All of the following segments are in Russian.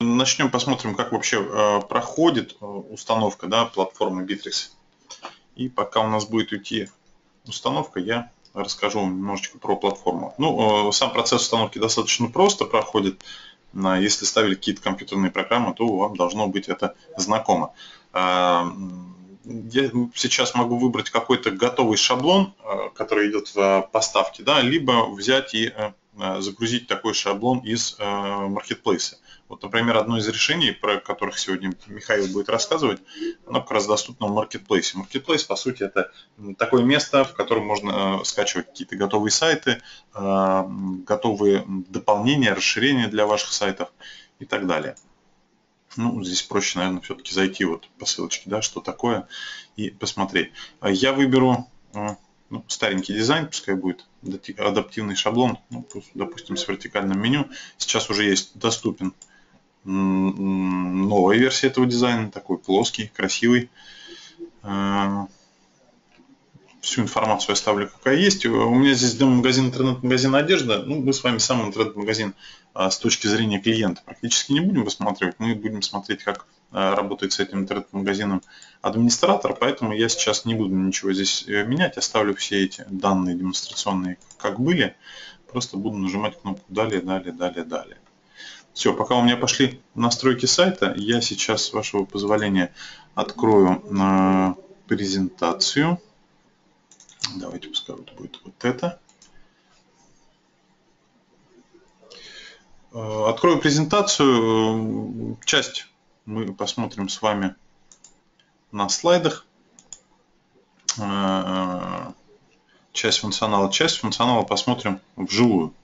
начнем, посмотрим, как вообще э, проходит э, установка да, платформы Bittrex. И пока у нас будет идти установка, я расскажу вам немножечко про платформу. Ну, э, сам процесс установки достаточно просто проходит. Если ставили какие-то компьютерные программы, то вам должно быть это знакомо. Я сейчас могу выбрать какой-то готовый шаблон, который идет в поставке, да, либо взять и Э, загрузить такой шаблон из маркетплейса. Вот, например, одно из решений, про которых сегодня Михаил будет рассказывать, оно как раз доступно в маркетплейсе. Маркетплейс, по сути, это такое место, в котором можно э, скачивать какие-то готовые сайты, э, готовые дополнения, расширения для ваших сайтов и так далее. Ну, здесь проще, наверное, все-таки зайти вот по ссылочке, да, что такое, и посмотреть. Я выберу ну, старенький дизайн, пускай будет адаптивный шаблон, ну, допустим, с вертикальным меню. Сейчас уже есть доступен новая версия этого дизайна, такой плоский, красивый. А, всю информацию оставлю, какая есть. У меня здесь демо-магазин, интернет-магазин одежда. Ну, мы с вами сам интернет-магазин а, с точки зрения клиента практически не будем рассматривать. Мы будем смотреть, как работает с этим интернет-магазином администратор, поэтому я сейчас не буду ничего здесь э, менять, оставлю все эти данные демонстрационные как были, просто буду нажимать кнопку «Далее», «Далее», «Далее», «Далее». Все, пока у меня пошли настройки сайта, я сейчас, с вашего позволения, открою на презентацию. Давайте пускай вот будет вот это. Э, открою презентацию. Э, часть мы посмотрим с вами на слайдах. Э, часть функционала. Часть функционала посмотрим вживую.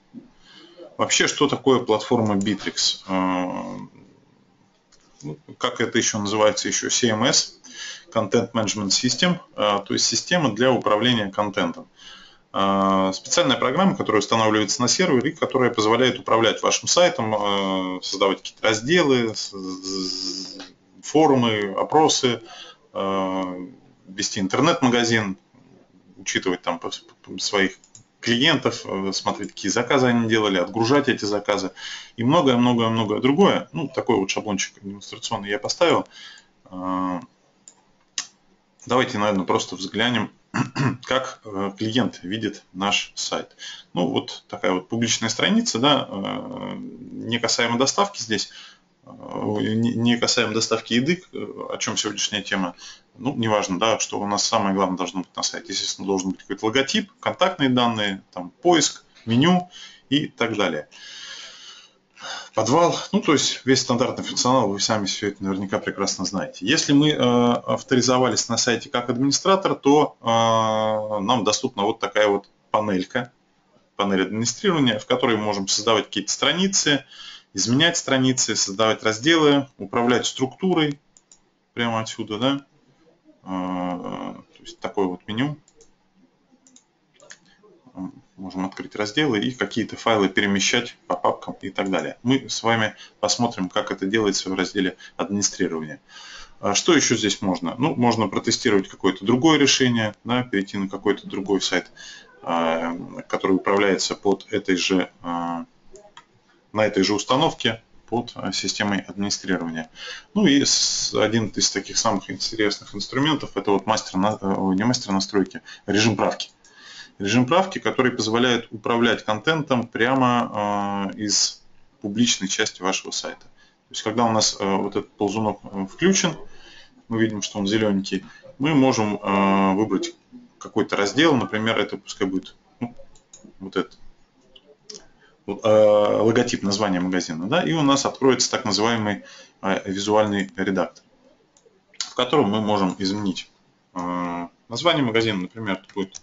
Вообще, что такое платформа Bittrex? Ну, как это еще называется, еще CMS, Content Management System, то есть система для управления контентом. А, специальная программа, которая устанавливается на сервере и которая позволяет управлять вашим сайтом, а, создавать какие-то разделы, форумы, опросы, а, вести интернет-магазин, учитывать там своих клиентов, смотреть, какие заказы они делали, отгружать эти заказы и многое-многое-многое другое. Ну, такой вот шаблончик демонстрационный я поставил. Давайте, наверное, просто взглянем как э, клиент видит наш сайт. Ну, вот такая вот публичная страница, да, э, не касаемо доставки здесь, э, не касаемо доставки еды, о чем сегодняшняя тема, ну, неважно, да, что у нас самое главное должно быть на сайте. Естественно, должен быть какой-то логотип, контактные данные, там, поиск, меню и так далее подвал, ну то есть весь стандартный функционал, вы сами все это наверняка прекрасно знаете. Если мы э, авторизовались на сайте как администратор, то э, нам доступна вот такая вот панелька, панель администрирования, в которой мы можем создавать какие-то страницы, изменять страницы, создавать разделы, управлять структурой прямо отсюда, да. Э, то есть такое вот меню можем открыть разделы и какие-то файлы перемещать по папкам и так далее. Мы с вами посмотрим, как это делается в разделе администрирования. А что еще здесь можно? Ну, можно протестировать какое-то другое решение, да, перейти на какой-то другой сайт, а, который управляется под этой же, а, на этой же установке под системой администрирования. Ну и один из таких самых интересных инструментов это вот мастер, не мастер настройки, режим правки режим правки, который позволяет управлять контентом прямо э, из публичной части вашего сайта. То есть, когда у нас э, вот этот ползунок э, включен, мы видим, что он зелененький, мы можем выбрать какой-то раздел, например, это пускай будет ну, вот этот логотип названия магазина, да, и у нас откроется так называемый визуальный редактор, в котором мы можем изменить название магазина, например, это будет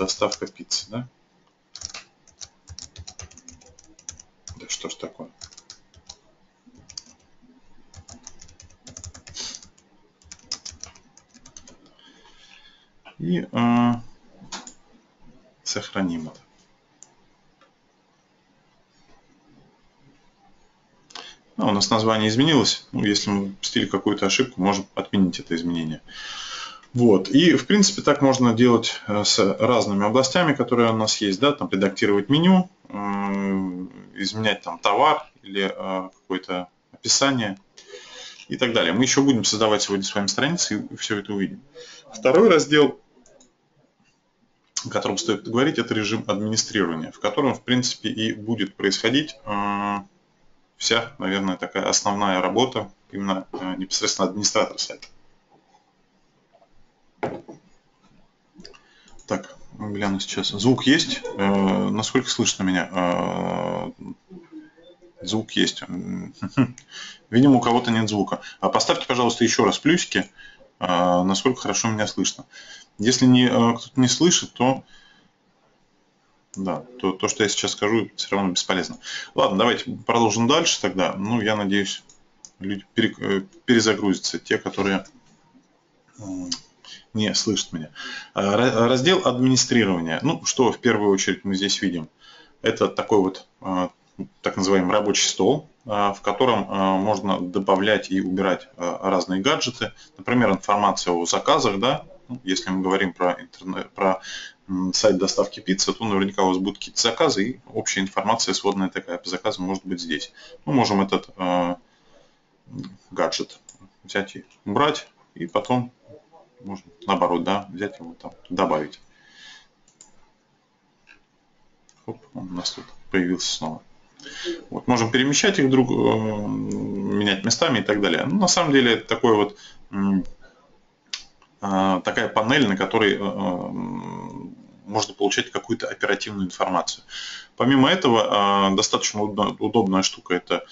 доставка пиццы, да? Да что ж такое? И э, сохраним это. А, у нас название изменилось. Ну, если мы допустили какую-то ошибку, можем отменить это изменение. Вот. И, в принципе, так можно делать э, с разными областями, которые у нас есть. Да? Там редактировать меню, изменять там товар или э, какой-то описание и так далее. Мы еще будем создавать сегодня с вами страницы и все это увидим. Второй раздел, о котором стоит говорить, это режим администрирования, в котором, в принципе, и будет происходить э, вся, наверное, такая основная работа именно э, непосредственно администратора сайта. Так, гляну сейчас. Звук есть? Э, насколько слышно меня? Э, звук есть. Видимо, у кого-то нет звука. А поставьте, пожалуйста, еще раз плюсики, э, насколько хорошо меня слышно. Если не, э, кто-то не слышит, то да, то, то, что я сейчас скажу, все равно бесполезно. Ладно, давайте продолжим дальше тогда. Ну, я надеюсь, люди пере, э, перезагрузятся, те, которые не слышит меня. А, раздел администрирования. Ну, что в первую очередь мы здесь видим? Это такой вот а, так называемый рабочий стол, а, в котором можно добавлять и убирать разные гаджеты. Например, информация о заказах, да, ну, если мы говорим про, интернет, про сайт доставки пиццы, то наверняка у вас будут какие-то заказы, и общая информация сводная такая по заказу может быть здесь. Мы можем этот гаджет взять и убрать, и потом можно наоборот, да, взять его там, добавить. Хоп, он у нас тут появился снова. Вот, можем перемещать их друг, э, менять местами и так далее. Ну, на самом деле, это такой вот э, такая панель, на которой э, можно получать какую-то оперативную информацию. Помимо этого, достаточно удобная штука это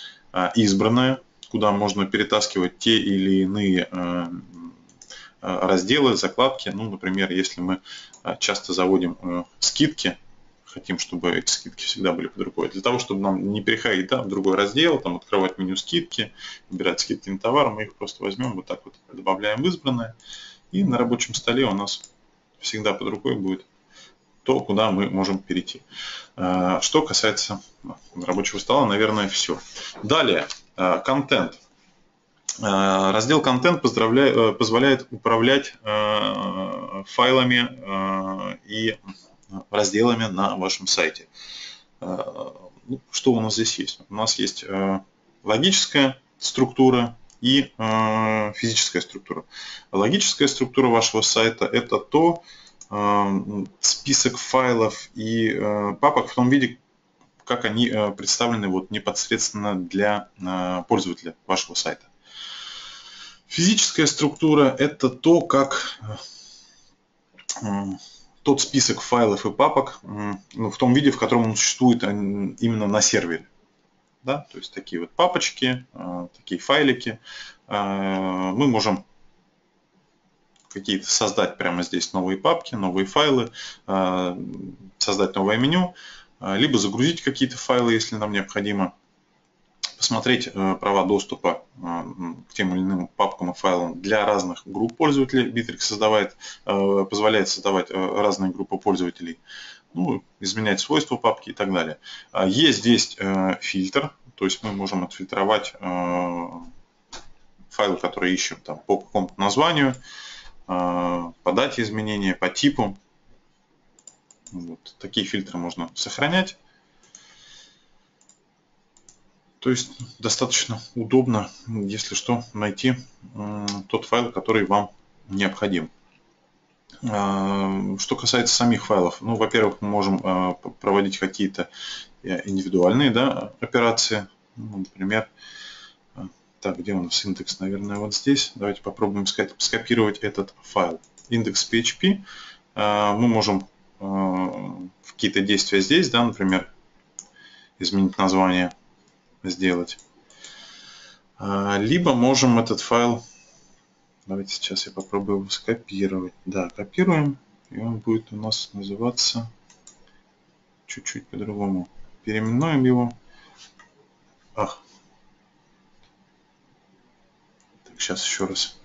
избранная, куда можно перетаскивать те или иные разделы, закладки. Ну, например, если мы э, часто заводим э, скидки, хотим, чтобы эти скидки всегда были под рукой. Для того, чтобы нам не переходить да, в другой раздел, там открывать меню скидки, выбирать скидки на товар, мы их просто возьмем, вот так вот добавляем в избранное. И на рабочем столе у нас всегда под рукой будет то, куда мы можем перейти. Что касается рабочего стола, наверное, все. Далее, контент. Э, раздел контент э, позволяет управлять э, файлами и разделами на вашем сайте. Ну, что у нас здесь есть? У нас есть логическая структура и физическая структура. Логическая структура вашего сайта – это то, список файлов и папок в том виде, как они представлены вот непосредственно для пользователя вашего сайта. Физическая структура – это то, как э, тот список файлов и папок ну, в том виде, в котором он существует именно на сервере. Да? То есть такие вот папочки, э, такие файлики. Э, мы можем какие-то создать прямо здесь новые папки, новые файлы, создать новое меню, либо загрузить какие-то файлы, если нам необходимо посмотреть э, права доступа э, к тем или иным папкам и файлам для разных групп пользователей. Bittrex создавает, э, позволяет создавать разные группы пользователей, ну, изменять свойства папки и так далее. А есть здесь фильтр, то есть мы можем отфильтровать файлы, которые ищем там, по какому-то названию, по дате изменения, по типу. Вот. Такие фильтры можно сохранять. То есть достаточно удобно, если что, найти тот файл, который вам необходим. А, что касается самих файлов, ну, во-первых, мы можем а, проводить какие-то э, индивидуальные да, операции. Ну, например, а, так, где у нас индекс? Наверное, вот здесь. Давайте попробуем скопировать этот файл. Индекс PHP. Мы можем какие-то действия здесь, да, например, изменить название сделать. А, либо можем этот файл, давайте сейчас я попробую его скопировать. Да, копируем, и он будет у нас называться чуть-чуть по-другому. Переименуем его. Ах. Так, сейчас еще раз.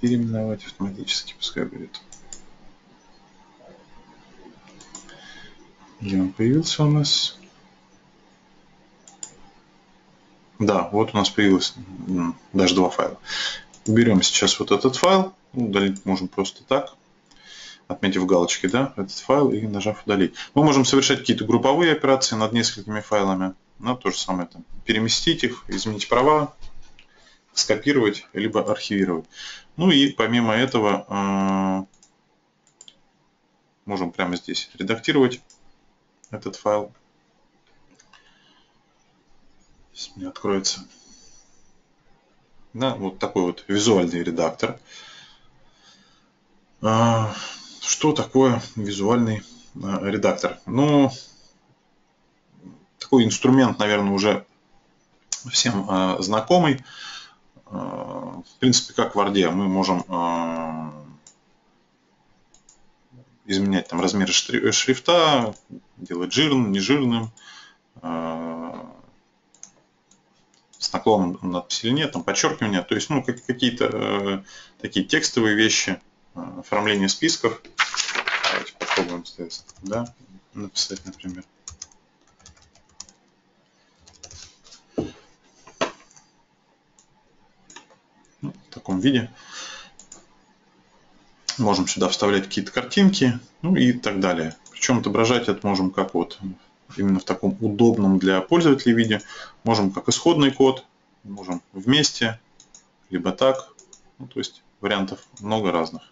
Переименовать автоматически, пускай будет. Где он появился у нас? Да, вот у нас появилось даже два файла. Берем сейчас вот этот файл, удалить можем просто так. отметив галочки, да, этот файл и нажав удалить. Мы можем совершать какие-то групповые операции над несколькими файлами. Ну, то же самое там. Переместить их, изменить права, скопировать, либо архивировать. Ну и помимо этого э, можем прямо здесь редактировать этот файл. Сейчас мне откроется. Да, вот такой вот визуальный редактор. А, что такое визуальный а, редактор? Ну, такой инструмент, наверное, уже всем а, знакомый. В принципе, как в Word мы можем изменять там размеры шрифта, делать жирным, нежирным, с наклоном над сильнее, там подчеркивание, то есть ну, какие-то э, такие текстовые вещи, э, оформление списков. Давайте попробуем да, написать, например. Ну, в таком виде. Можем сюда вставлять какие-то картинки, ну и так далее. Причем отображать это можем как вот именно в таком удобном для пользователя виде. Можем как исходный код, можем вместе, либо так. Ну, то есть вариантов много разных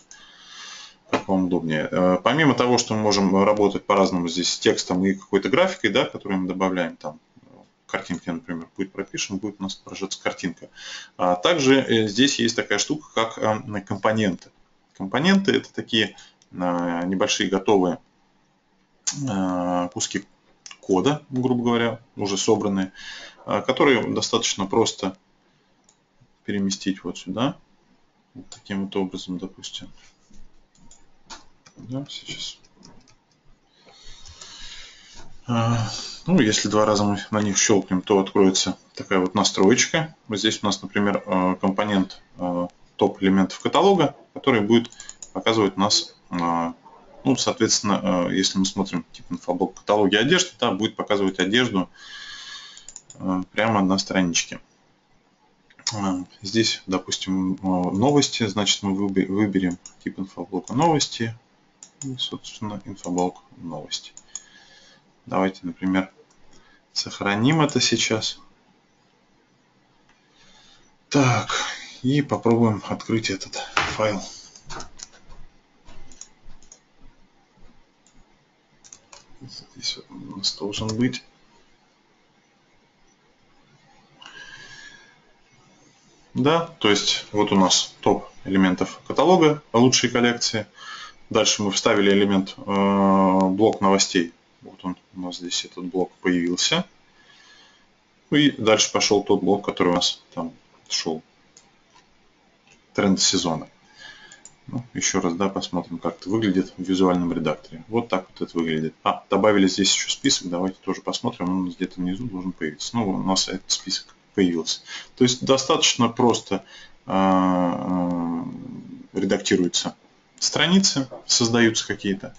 как вам удобнее. Э, помимо того, что мы можем работать по-разному здесь с текстом и какой-то графикой, да, которую мы добавляем там, картинки, например, будет пропишем, будет у нас отображаться картинка. А также э, здесь есть такая штука, как э, компоненты. Компоненты это такие небольшие готовые куски кода, грубо говоря, уже собранные, которые достаточно просто переместить вот сюда, вот таким вот образом, допустим. Да, сейчас. А, ну, если два раза мы на них щелкнем, то откроется такая вот настроечка. Вот здесь у нас, например, а, компонент а, топ элементов каталога, который будет показывать нас, ну, соответственно, если мы смотрим типа инфоблок каталоги одежды, да, будет показывать одежду прямо на страничке. Здесь, допустим, новости, значит, мы выберем тип инфоблока новости, и, собственно, инфоблок новости. Давайте, например, сохраним это сейчас. Так, и попробуем открыть этот файл. Здесь у нас должен быть Да, то есть вот у нас топ элементов каталога лучшей коллекции. Дальше мы вставили элемент э, блок новостей. Вот он у нас здесь этот блок появился. Ну и дальше пошел тот блок, который у нас там шел. Тренд сезона. Ну, еще раз, да, посмотрим, как это выглядит в визуальном редакторе. Вот так вот это выглядит. А, добавили здесь еще список, давайте тоже посмотрим. Он где-то внизу должен появиться. Снова у нас этот список появился. То есть достаточно просто э, э, редактируется страницы создаются какие-то.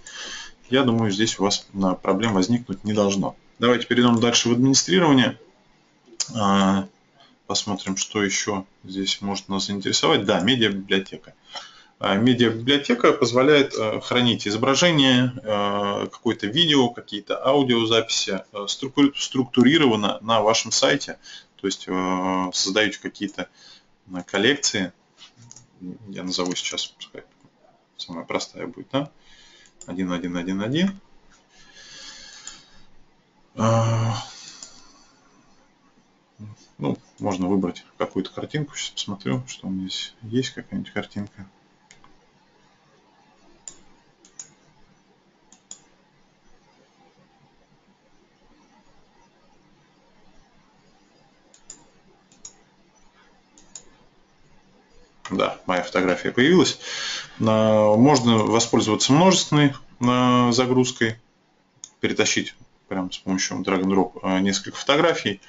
Я думаю, здесь у вас проблем возникнуть не должно. Давайте перейдем дальше в администрирование. А, посмотрим, что еще здесь может нас заинтересовать. Да, медиабиблиотека. А, медиабиблиотека позволяет э, хранить изображение, э, какое-то видео, какие-то аудиозаписи э, структурированно на вашем сайте. То есть создаете какие-то коллекции. Я назову сейчас, пускай самая простая будет, да? 1, 1, 1, 1. Ну, можно выбрать какую-то картинку. Сейчас посмотрю, что у меня здесь есть какая-нибудь картинка. Да, моя фотография появилась. Можно воспользоваться множественной а, загрузкой, перетащить прямо с помощью drag and drop а, несколько фотографий.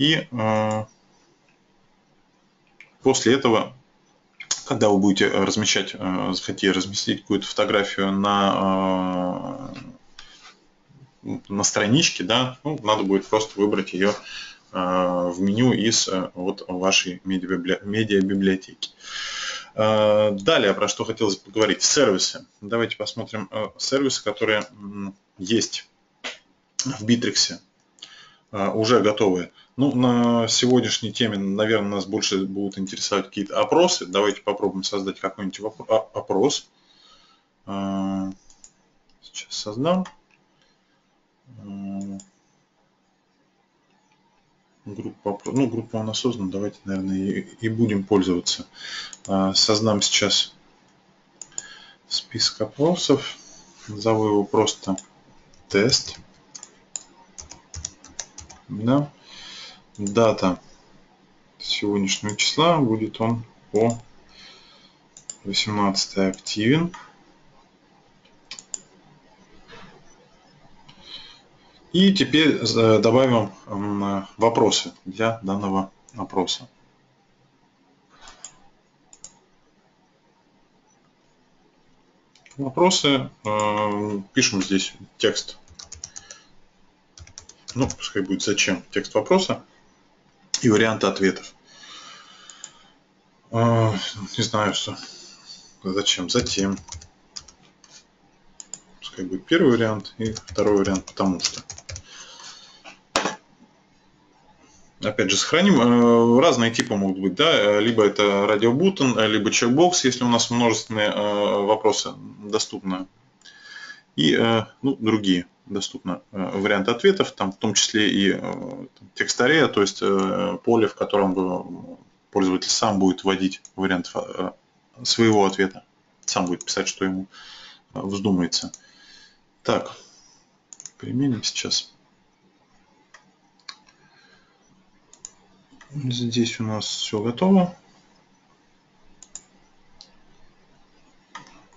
И после этого, когда вы будете размещать, захотите разместить какую-то фотографию на, на страничке, да, ну, надо будет просто выбрать ее в меню из вот вашей медиабиблиотеки. Далее, про что хотелось поговорить. Сервисы. Давайте посмотрим сервисы, которые есть в Bittrex. Уже готовые. Ну, на сегодняшней теме, наверное, нас больше будут интересовать какие-то опросы. Давайте попробуем создать какой-нибудь опрос. Сейчас создам. Группа, ну, группа у нас создана, давайте, наверное, и, и будем пользоваться. А, создам сейчас список опросов. Назову его просто тест. Да. Дата сегодняшнего числа будет он по 18 активен. И теперь э, добавим вопросы для данного опроса. Вопросы. Э, пишем здесь текст. Ну, пускай будет зачем текст вопроса и варианты ответов. Э, не знаю, что. Зачем? Затем. Пускай будет первый вариант и второй вариант, потому что. опять же, сохраним. Э, разные типы могут быть, да, либо это радиобутон, либо чекбокс, если у нас множественные э, вопросы доступны, и э, ну, другие доступны варианты ответов, там в том числе и текстарея, то есть поле, в котором пользователь сам будет вводить вариант своего ответа, сам будет писать, что ему вздумается. Так, применим сейчас Здесь у нас все готово.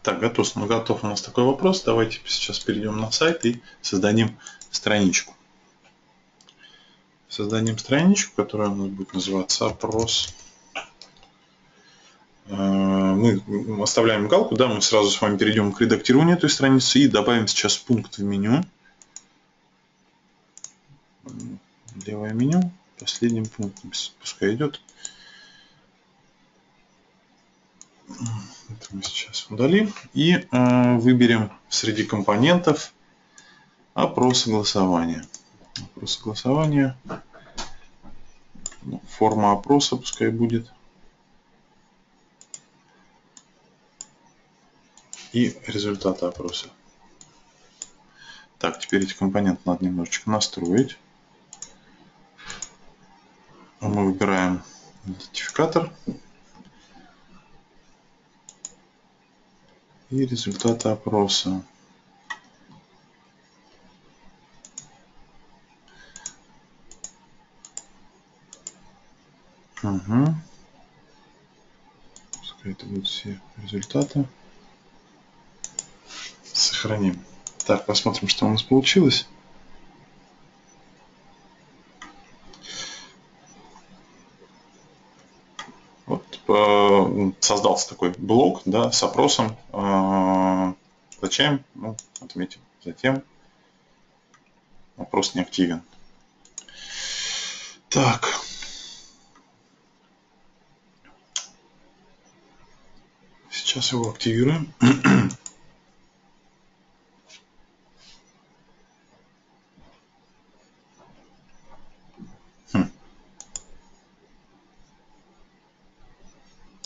Так, готов, ну, готов у нас такой вопрос. Давайте сейчас перейдем на сайт и создадим страничку. Создадим страничку, которая у нас будет называться опрос. Э, мы оставляем галку, да, мы сразу с вами перейдем к редактированию этой страницы и добавим сейчас пункт в меню. Левое меню последним пунктом пускай идет. Это мы сейчас удалим. И э, выберем среди компонентов опросы голосования. Опросы голосования. Ну, форма опроса пускай будет. И результаты опроса. Так, теперь эти компоненты надо немножечко настроить мы выбираем идентификатор и результаты опроса. Угу. Пускай это будут все результаты. Сохраним. Так, посмотрим, что у нас получилось. создался такой блок да, с опросом. Зачем? Ну, отметим. Затем вопрос не активен. Так. Сейчас его активируем.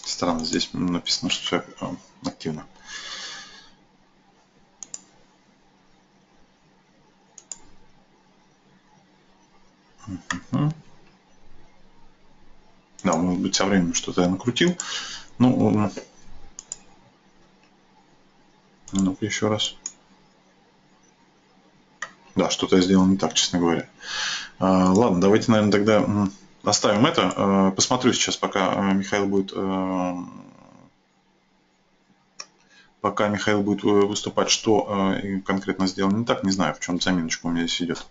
Странно, здесь написано, что активно. Да, может быть, со временем что-то я накрутил. Ну, ну-ка еще раз. Да, что-то я сделал не так, честно говоря. А, ладно, давайте, наверное, тогда Оставим это. Э, посмотрю сейчас, пока э, Михаил будет э, пока Михаил будет выступать, что конкретно сделано не так, не знаю, в чем заминочка у меня здесь идет.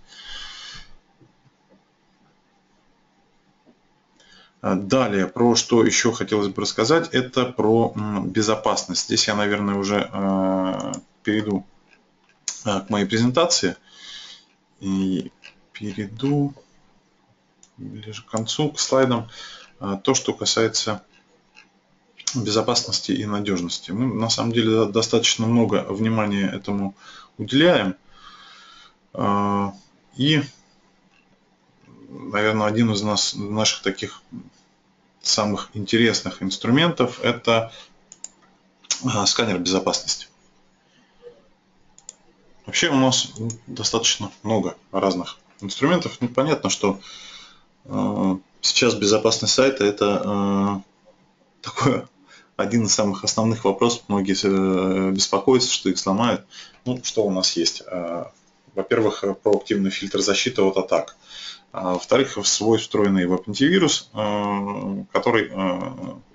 Далее, про что еще хотелось бы рассказать, это про безопасность. Здесь я, наверное, уже перейду к моей презентации. И перейду ближе к концу, к слайдам, а, то, что касается безопасности и надежности. Мы на самом деле достаточно много внимания этому уделяем. А, и, наверное, один из нас, наших таких самых интересных инструментов – это а, сканер безопасности. Вообще у нас достаточно много разных инструментов. Ну, понятно, что э, сейчас безопасность сайта это э, такое один из самых основных вопросов. Многие э, беспокоятся, что их сломают. Ну, что у нас есть? Во-первых, проактивный фильтр защиты от атак. Во-вторых, свой встроенный веб-антивирус, э, который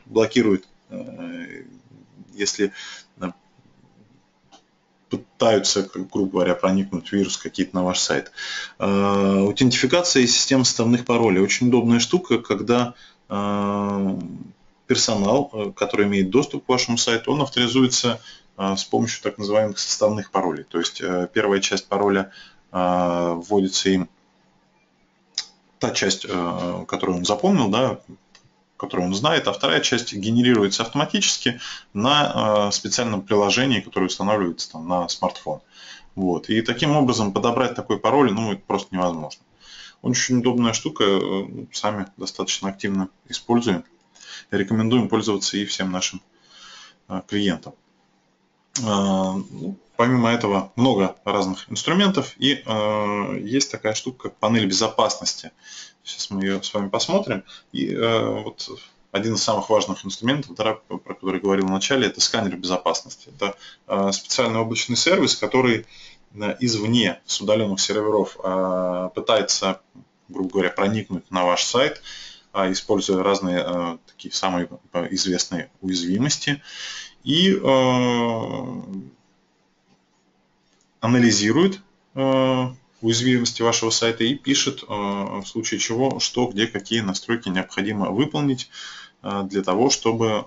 блокирует, если пытаются, грубо говоря, проникнуть вирус какие-то на ваш сайт. Аутентификация и система составных паролей. Очень удобная штука, когда персонал, который имеет доступ к вашему сайту, он авторизуется с помощью так называемых составных паролей. То есть первая часть пароля вводится им та часть, которую он запомнил, да, которую он знает, а вторая часть генерируется автоматически на специальном приложении, которое устанавливается там, на смартфон. Вот. И таким образом подобрать такой пароль ну, это просто невозможно. Очень удобная штука, сами достаточно активно используем рекомендуем пользоваться и всем нашим клиентам. Помимо этого много разных инструментов и а, есть такая штука, как панель безопасности. Сейчас мы ее с вами посмотрим. И вот один из самых важных инструментов, про который я говорил в начале, это сканер безопасности. Это специальный облачный сервис, который извне с удаленных серверов пытается, грубо говоря, проникнуть на ваш сайт а, используя разные а, такие самые а, известные уязвимости и анализирует уязвимости вашего сайта и пишет в случае чего, что, где, какие настройки необходимо выполнить для того, чтобы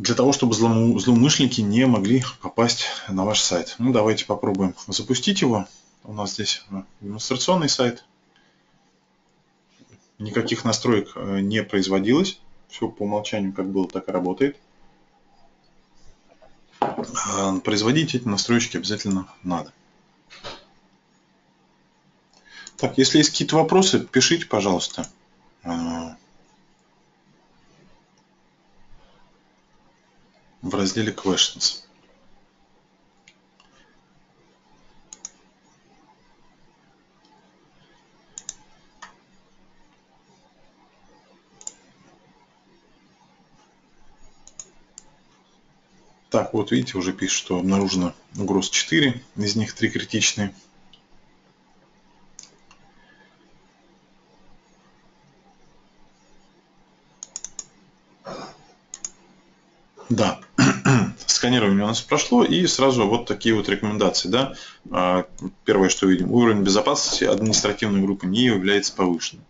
для того, чтобы злоумышленники не могли попасть на ваш сайт. Ну, давайте попробуем запустить его. У нас здесь э, демонстрационный сайт. Никаких настроек э, не производилось. Все по умолчанию как было, так и работает. А, производить эти настройки обязательно надо. Так, если есть какие-то вопросы, пишите, пожалуйста. А, в разделе Questions. Так, вот видите, уже пишет, что обнаружено угроз 4, из них 3 критичные. Да, сканирование у нас прошло, и сразу вот такие вот рекомендации. Да? А, первое, что видим, уровень безопасности административной группы не является повышенным.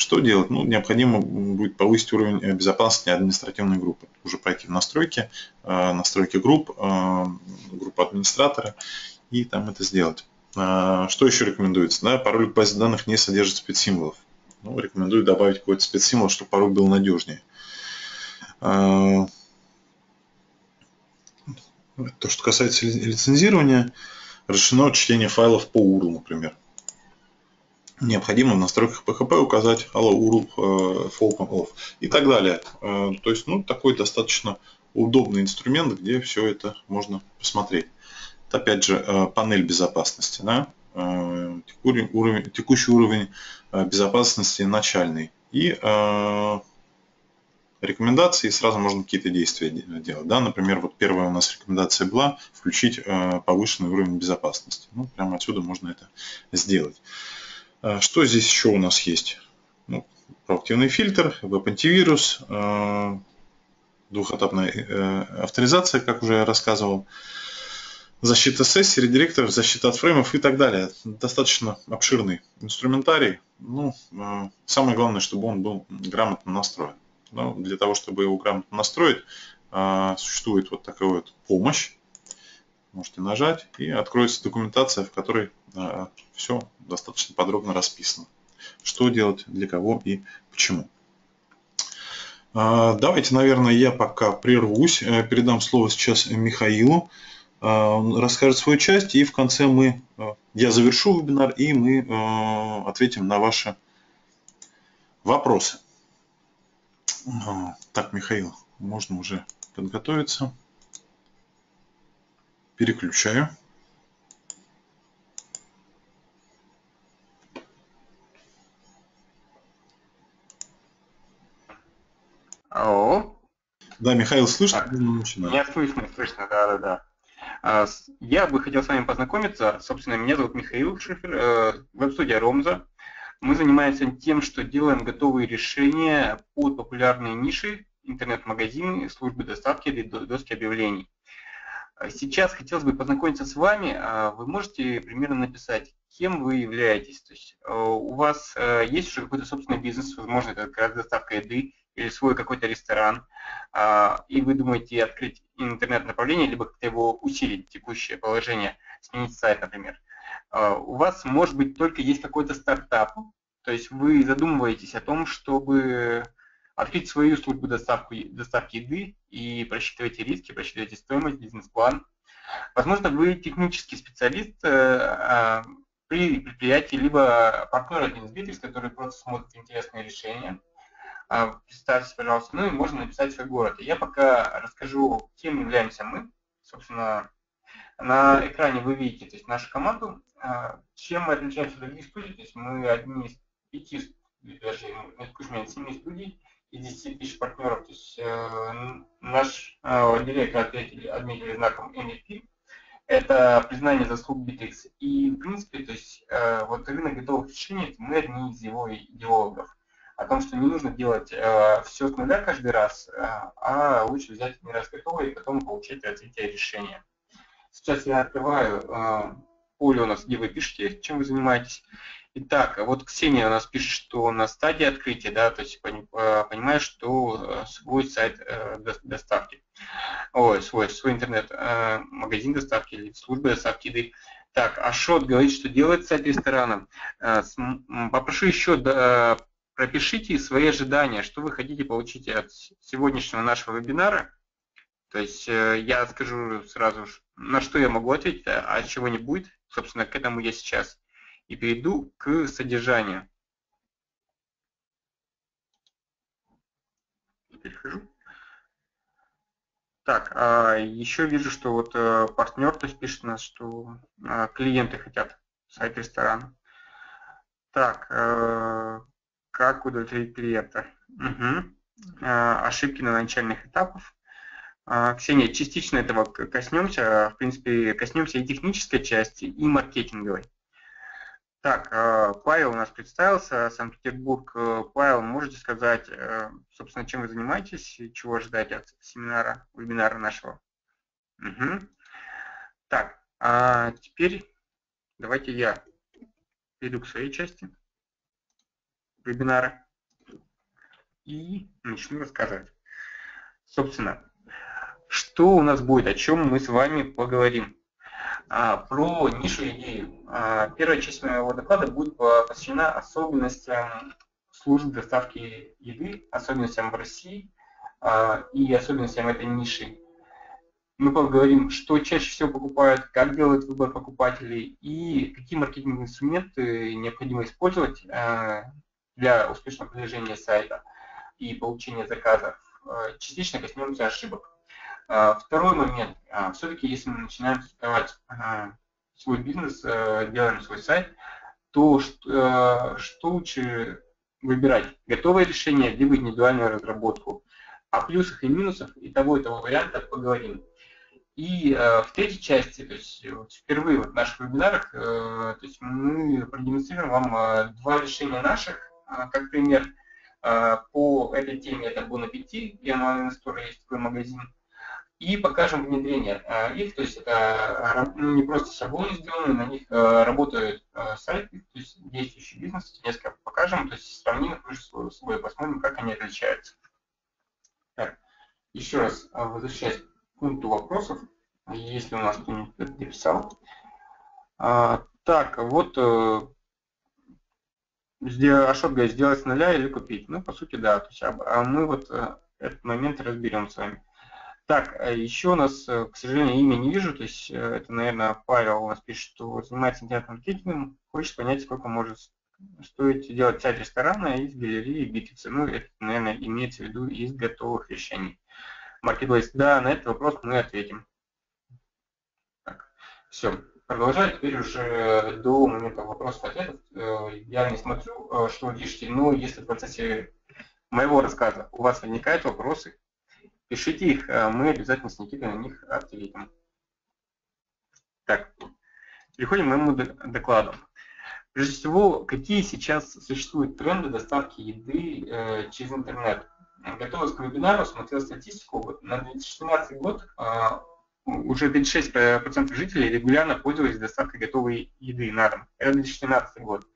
Что делать? Ну, необходимо будет повысить уровень э, безопасности административной группы. Уже пройти в настройки, э, настройки групп, э, группу администратора и там это сделать. Что еще рекомендуется? Да, пароль к базе данных не содержит спецсимволов. Ну, рекомендую добавить какой-то спецсимвол, чтобы пароль был надежнее. То, что касается лицензирования, разрешено чтение файлов по URL, например необходимо в настройках PHP указать allow URL э, open off и так далее. Э, то есть, ну, такой достаточно удобный инструмент, где все это можно посмотреть. Это, опять же, э, панель безопасности. Да? Текущий уровень, текущий уровень безопасности начальный. И рекомендации, и сразу можно какие-то действия делать. Да? Например, вот первая у нас рекомендация была включить повышенный уровень безопасности. Ну, прямо отсюда можно это сделать. А, что здесь еще у нас есть? Ну, проактивный фильтр, веб-антивирус, а, двухэтапная э, авторизация, как уже я рассказывал, защита сессий, редиректор, защита от фреймов и так далее. Достаточно обширный инструментарий. Ну, а, самое главное, чтобы он был грамотно настроен. Но для того, чтобы его грамотно настроить, существует вот такая вот помощь можете нажать и откроется документация, в которой все достаточно подробно расписано. что делать, для кого и почему. А, давайте, наверное, я пока прервусь, э, передам слово сейчас Михаилу. А, он расскажет свою часть, и в конце мы, э, я завершу вебинар, и мы э, ответим на ваши вопросы. А, так, Михаил, можно уже подготовиться. Переключаю. Алло. Да, Михаил, слышно? А, меня слышно, слышно, да, да, да. А, я бы хотел с вами познакомиться. Собственно, меня зовут Михаил Шифер, э, веб-студия Ромза. Мы занимаемся тем, что делаем готовые решения под популярные ниши, интернет-магазины, службы доставки или доски объявлений. А сейчас хотелось бы познакомиться с вами. Вы можете примерно написать, кем вы являетесь. То есть э, у вас э, есть уже какой-то собственный бизнес, возможно, это как раз доставка еды, или свой какой-то ресторан, а, и вы думаете открыть интернет-направление, либо как-то его усилить, текущее положение, сменить сайт, например, а, у вас, может быть, только есть какой-то стартап, то есть вы задумываетесь о том, чтобы открыть свою службу доставки, доставки еды и просчитываете риски, просчитываете стоимость, бизнес-план. Возможно, вы технический специалист э, а, при предприятии, либо партнер один из который просто смотрит интересные решения – а, представьте, пожалуйста, ну и можно написать свой город. Я пока расскажу, кем являемся мы. Собственно, на экране вы видите то есть, нашу команду. А, чем мы отличаемся от других студий? То есть мы одни из пяти, даже не семи студий из 10 тысяч партнеров. То есть э, наш э, директор отметили, отметили знаком MVP. Это признание заслуг Bittrex. И, в принципе, то есть, э, вот рынок готовых решений, мы одни из его идеологов о том, что не нужно делать э, все с нуля каждый раз, э, а лучше взять не раз готовое и потом получить развитие решения. Сейчас я открываю э, поле у нас, где вы пишете, чем вы занимаетесь. Итак, вот Ксения у нас пишет, что на стадии открытия, да, то есть э, понимаю, что э, свой сайт э, доставки, ой, свой, свой интернет-магазин доставки или служба доставки еды. Так, Ашот говорит, что делает сайт ресторана. Попрошу еще пропишите свои ожидания, что вы хотите получить от сегодняшнего нашего вебинара. То есть э, я скажу сразу, на что я могу ответить, а, а чего не будет. Собственно, к этому я сейчас и перейду к содержанию. Перехожу. Так, а еще вижу, что вот э, партнер то есть пишет нас, что а, клиенты хотят сайт ресторана. Так, э, как удовлетворить клиента. Угу. Ошибки на начальных этапах. А, Ксения, частично этого коснемся. В принципе, коснемся и технической части, и маркетинговой. Так, а, Павел у нас представился, Санкт-Петербург. Павел, можете сказать, э, собственно, чем вы занимаетесь, чего ожидаете от семинара, вебинара нашего? Угу. Так, а теперь давайте я перейду к своей части вебинара и начну рассказывать. Собственно, что у нас будет, о чем мы с вами поговорим. А, про нишу идею. А, первая часть моего доклада будет посвящена особенностям служб доставки еды, особенностям в России а, и особенностям этой ниши. Мы поговорим, что чаще всего покупают, как делают выбор покупателей и какие маркетинговые инструменты необходимо использовать для успешного продвижения сайта и получения заказов. Э, частично коснемся ошибок. Э, второй момент. Э, Все-таки, если мы начинаем создавать свой бизнес, делаем свой сайт, то что, лучше выбирать? Готовое решение, либо индивидуальную разработку. О плюсах и минусах и того, и того варианта поговорим. И э, в третьей части, то есть вот впервые вот в наших вебинарах, э, то есть мы продемонстрируем вам э, два решения наших, как пример, а, по этой теме это Bonapetit, где онлайн стора есть такой магазин. И покажем внедрение а, их, то есть это ну, не просто шаблоны сделаны, на них работают сайты, то есть действующий бизнес, несколько покажем, то есть сравним их между собой, посмотрим, как они отличаются. Так, еще раз возвращаясь к пункту вопросов, если у нас кто-нибудь написал. Так, вот э, ошибка сделать с нуля или купить. Ну, по сути, да. То есть, а мы вот этот момент разберем с вами. Так, еще у нас, к сожалению, имя не вижу, то есть это, наверное, Павел у нас пишет, что занимается интернет-маркетингом, хочет понять, сколько может стоит делать сайт ресторана из галереи Bittrex. Ну, это, наверное, имеется в виду из готовых решений. Marketplace. Да, на этот вопрос мы ответим. Так, все. Продолжаю теперь уже до момента вопросов-ответов. Э, я не смотрю, э, что пишете, но если в процессе моего рассказа у вас возникают вопросы, пишите их, э, мы обязательно с Никитой на них ответим. Так, переходим к моему докладу. Прежде всего, какие сейчас существуют тренды доставки еды через интернет? Готовясь к вебинару, смотрел статистику. На 2017 год уже 36% жителей регулярно пользовались доставкой готовой еды на дом. Это 2017 год.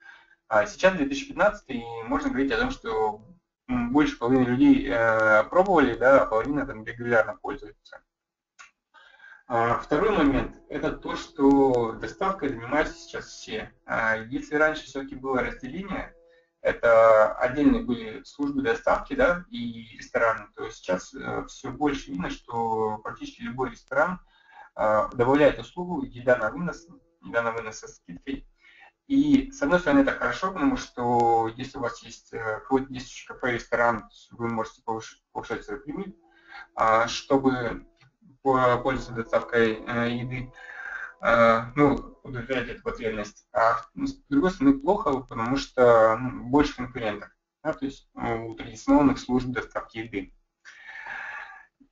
А сейчас 2015, и можно говорить о том, что больше половины людей э, пробовали, да, а половина там регулярно пользуется. А, второй момент – это то, что доставкой занимаются сейчас все. А, если раньше все-таки было разделение, это отдельные были службы доставки да, и рестораны, то сейчас э, все больше видно, что практически любой ресторан а, добавляет услугу еда на вынос, еда на вынос со скидкой. И с одной стороны это хорошо, потому что если у вас есть э, какой-то действующий кафе, ресторан, вы можете повышать свою прибыль, чтобы пользоваться доставкой э, еды, э, ну, удовлетворять эту потребность. А ну, с другой стороны плохо, потому что ну, больше конкурентов, да, то есть у традиционных служб доставки еды.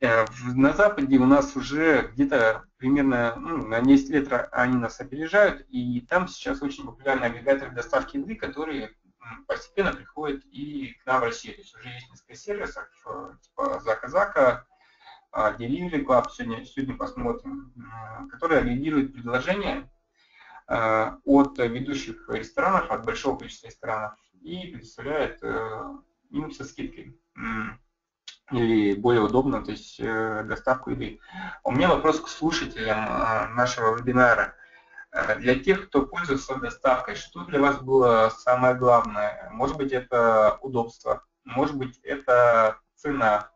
Э, на Западе у нас уже где-то примерно ну, на 10 лет они нас опережают, и там сейчас очень популярны агрегаторы доставки еды, которые постепенно приходят и к нам в Россию. То есть уже есть несколько сервисов, типа Заказака, Delivery Club, сегодня, сегодня посмотрим, который агрегирует предложения э, от ведущих ресторанов, от большого количества ресторанов и предоставляет э, им со скидкой или более удобно, то есть э, доставку еды. У меня вопрос к слушателям нашего вебинара. Для тех, кто пользуется доставкой, что для вас было самое главное? Может быть, это удобство, может быть, это цена,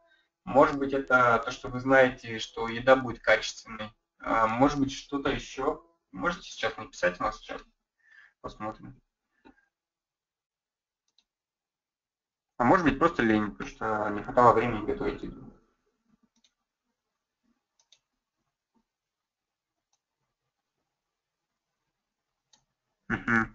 может быть, это то, что вы знаете, что еда будет качественной. А, может быть, что-то еще. Можете сейчас написать у нас сейчас. Посмотрим. А может быть, просто лень, потому что не хватало времени готовить еду. Угу.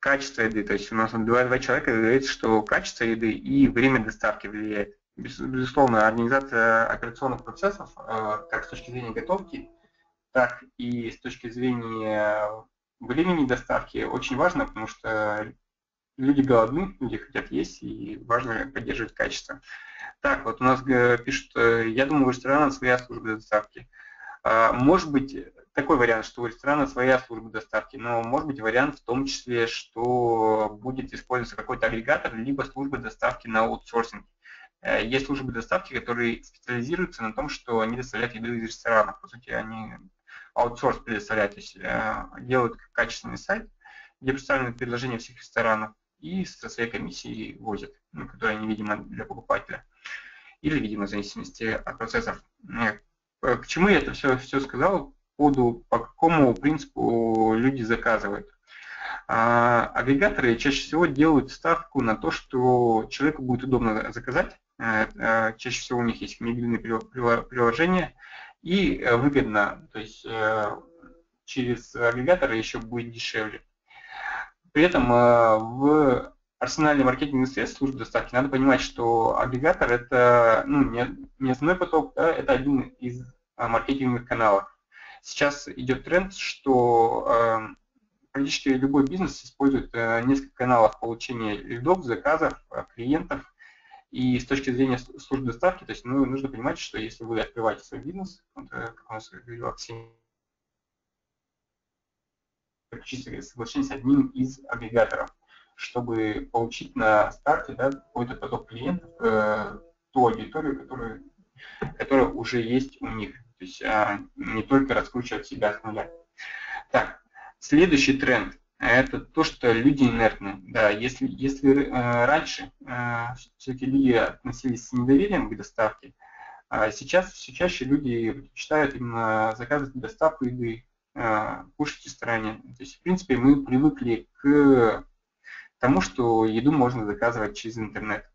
Качество еды. То есть у нас два, два человека говорит, что качество еды и время доставки влияет безусловно, организация операционных процессов, э, как с точки зрения готовки, так и с точки зрения времени доставки очень важно, потому что люди голодны, люди хотят есть, и важно поддерживать качество. Так, вот у нас э, пишут, э, я думаю, у ресторана своя служба доставки. А, может быть, такой вариант, что у ресторана своя служба доставки, но может быть вариант в том числе, что будет использоваться какой-то агрегатор, либо служба доставки на аутсорсинг. Э, есть службы доставки, которые специализируются на том, что они доставляют еду из ресторанов. По сути, они аутсорс э, делают качественный сайт, где представлены предложения всех ресторанов, и со своей комиссией возят, ну, которая невидима для покупателя. Или, видимо, в зависимости от процессов. Э, к чему я это все, все сказал? По, по какому принципу люди заказывают. А, агрегаторы чаще всего делают ставку на то, что человеку будет удобно заказать, Э, э, чаще всего у них есть мобильные приложения, и э, выгодно, то есть через агрегаторы еще будет дешевле. При этом в арсенале маркетинговых средств службы доставки надо понимать, что агрегатор это ну, не, основной поток, да, это один из маркетинговых каналов. Сейчас идет тренд, что практически любой бизнес использует несколько каналов получения лидов, заказов, клиентов и с точки зрения службы доставки, то есть ну, нужно понимать, что если вы открываете свой бизнес, вот, э, как у нас говорил Аксинья, соглашение с одним из агрегаторов, чтобы получить на старте да, какой-то поток клиентов, э, ту аудиторию, которую, которая уже есть у них. То есть а, не только раскручивать себя с нуля. Так, следующий тренд. Это то, что люди инертны. Да, если, если э, раньше э, все-таки люди относились с недоверием к доставке, а сейчас все чаще люди предпочитают именно заказывать доставку еды, э, кушать в ресторане. То есть, в принципе, мы привыкли к тому, что еду можно заказывать через интернет.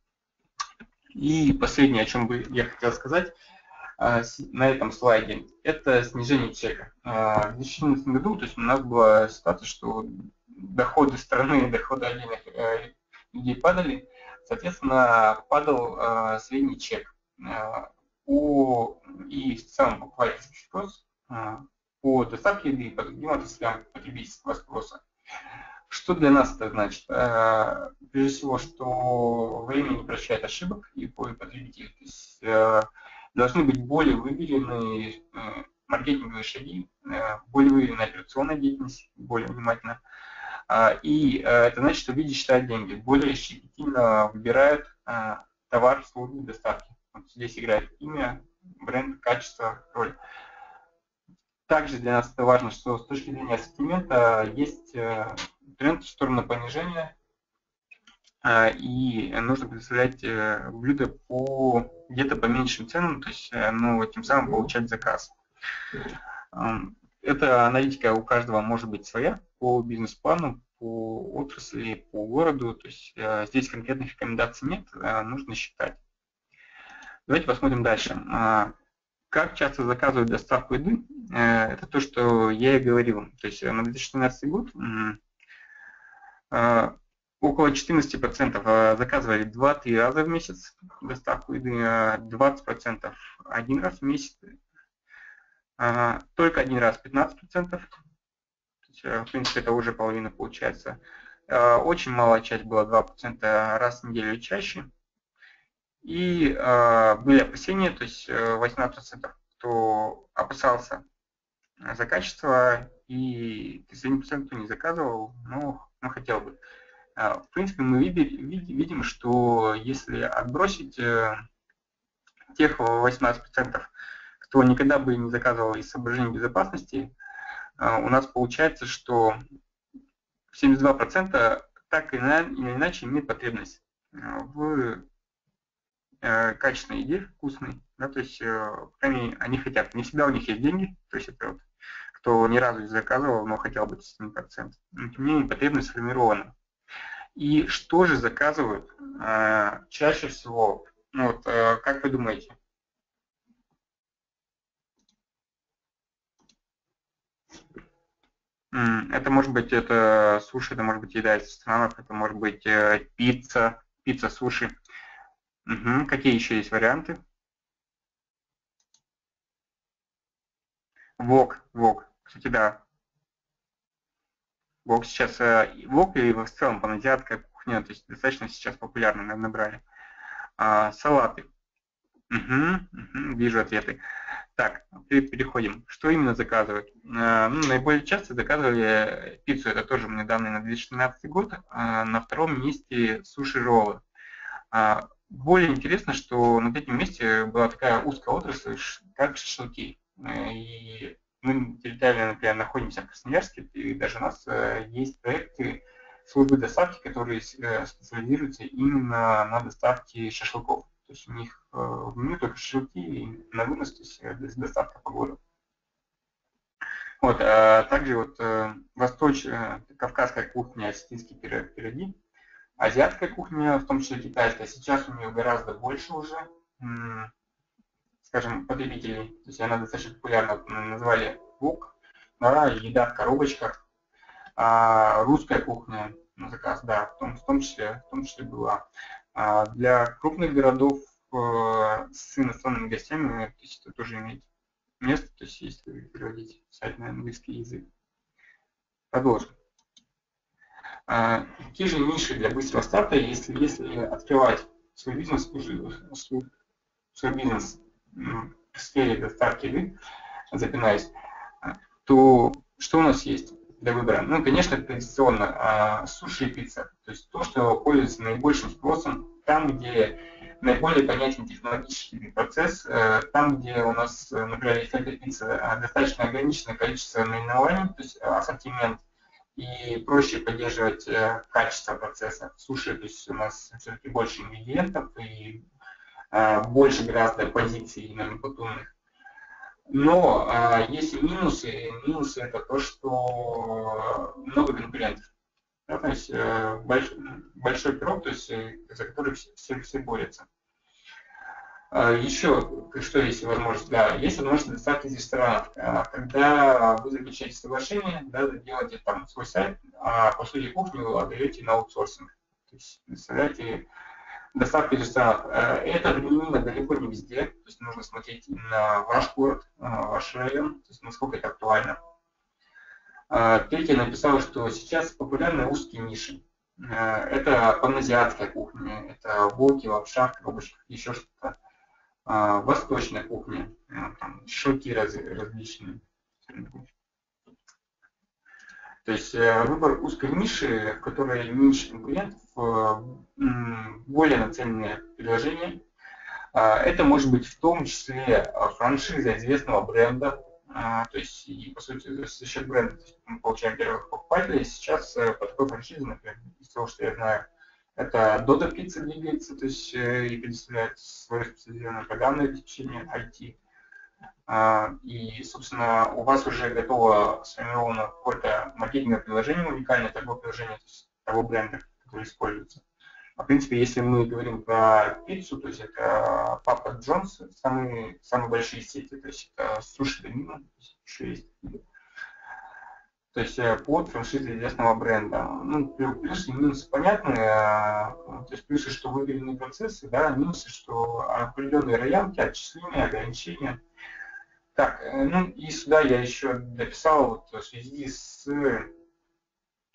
И последнее, о чем бы я хотел сказать э, на этом слайде, это снижение чека. Э, в 2014 году то есть у нас была ситуация, что доходы страны, доходы отдельных э, людей падали, соответственно, падал э, средний чек. Э, по, и в целом покупательский спрос э, по доставке еды и по другим отраслям потребительского спроса. Что для нас это значит? Э, прежде всего, что время не прощает ошибок и по потребителей. То есть, э, должны быть более выверенные э, маркетинговые шаги, э, более выверенная операционная деятельность, более внимательно и э, это значит, что люди считают деньги, более щепетильно выбирают э, товар, услуги, доставки. Вот здесь играет имя, бренд, качество, роль. Также для нас это важно, что с точки зрения ассортимента есть э, тренд в сторону понижения, и нужно представлять блюда по где-то по меньшим ценам, то есть ну, тем самым получать заказ. Эта аналитика у каждого может быть своя по бизнес-плану, по отрасли, по городу. То есть э, здесь конкретных рекомендаций нет, э, нужно считать. Давайте посмотрим дальше. А, как часто заказывают доставку еды? Э, это то, что я и говорил. То есть на 2013 год около 14% заказывали 2-3 раза в месяц доставку еды, 20% один раз в месяц, только один раз 15%. Э, в принципе, это уже половина получается. Э, очень малая часть была 2% раз в неделю чаще. И э, были опасения, то есть 18% кто опасался за качество, и 31% кто не заказывал, но, но хотел бы. В принципе, мы видим, что если отбросить тех 18%, кто никогда бы не заказывал из соображений безопасности, а, у нас получается, что 72% так или иначе имеют потребность а, в э, качественной еде, вкусной, да, то есть, э, они, они хотят, не всегда у них есть деньги, то есть это вот, кто ни разу не заказывал, но хотел бы 7%, но тем не менее потребность сформирована. И что же заказывают э, чаще всего? Ну, вот, э, как вы думаете? Это может быть это суши, это может быть еда из ресторанов, это может быть э, пицца, пицца, суши. Угу. Какие еще есть варианты? Вок, вок. Кстати, да. Вок сейчас, э, вок и в целом паназиатская кухня, то есть достаточно сейчас популярно набрали. А, салаты. Угу, угу, вижу ответы. Так, переходим. Что именно заказывают? Э, ну, наиболее часто заказывали пиццу, это тоже мне данные на 2013 год. А на втором месте суши-роллы. А, более интересно, что на третьем месте была такая узкая отрасль, как шашлыки. Э, и мы территориально, например, находимся в Красноярске, и даже у нас э, есть проекты службы доставки, которые специализируются именно на доставке шашлыков. То есть у них меню только шашлыки на вынос, то есть доставка городу. Вот, а также вот э, восточ, э, кавказская кухня, осетинские пироги, азиатская кухня, в том числе китайская, сейчас у нее гораздо больше уже, скажем, потребителей. То есть она достаточно популярна, назвали вок, да, еда в коробочках. А русская кухня на заказ, да, в том, в том числе, в том числе была. А для крупных городов э, с иностранными гостями то есть это тоже имеет место, то есть если переводить сайт на английский язык. Продолжим. А, какие же ниши для быстрого старта, если, если открывать свой бизнес, свой, свой бизнес в сфере доставки еды, запинаясь, то что у нас есть? Для выбора? Ну, конечно, традиционно а, суши и пицца. То есть то, что пользуется наибольшим спросом, там, где наиболее понятен технологический процесс, э, там, где у нас, например, если это пицца, а, достаточно ограниченное количество наименований, то есть ассортимент, и проще поддерживать э, качество процесса суши, то есть у нас все-таки больше ингредиентов и э, больше гораздо позиций номенклатурных. Но э, есть и минусы. Минусы это то, что много конкурентов. Да, то есть э, больш, большой пирог, то есть, э, за который все, все, все борются. А, Еще, что есть возможность? Да, есть возможность доставки из ресторанов. А, когда вы заключаете соглашение, да, делаете там свой сайт, а по сути кухню отдаете на аутсорсинг. То есть, представляете, доставка из ресторанов. А, это применимо далеко не везде. То есть нужно смотреть на ваш город, ваш район, то есть насколько это актуально. Третье написал, что сейчас популярны узкие ниши. Это паназиатская кухня, это воки, лапша в еще что-то. Восточная кухня, э, там, раз, различные. То есть э, выбор узкой ниши, в которой меньше конкурентов, э, более нацеленное предложение. А, это может быть в том числе франшиза известного бренда, а, то есть и по сути за счет бренда мы получаем первых покупателей. Сейчас по такой франшизе, например, из того, что я знаю, это Dodo Pizza двигается, то есть э, и предоставляет свое специализированное программное обеспечение IT. А, и, собственно, у вас уже готово сформировано какое-то маркетинговое приложение, уникальное торговое приложение, того бренда, который используется. А, в принципе, если мы говорим про пиццу, то есть это Папа Джонс, самые, самые большие сети, то есть это суши домино, еще есть то есть э, под франшизой известного бренда. Ну, плюсы и минусы понятны. То есть плюсы, что выверенные процессы, да, минусы, что определенные роялки, отчисления, ограничения. Так, э, ну и сюда я еще дописал вот, в связи с,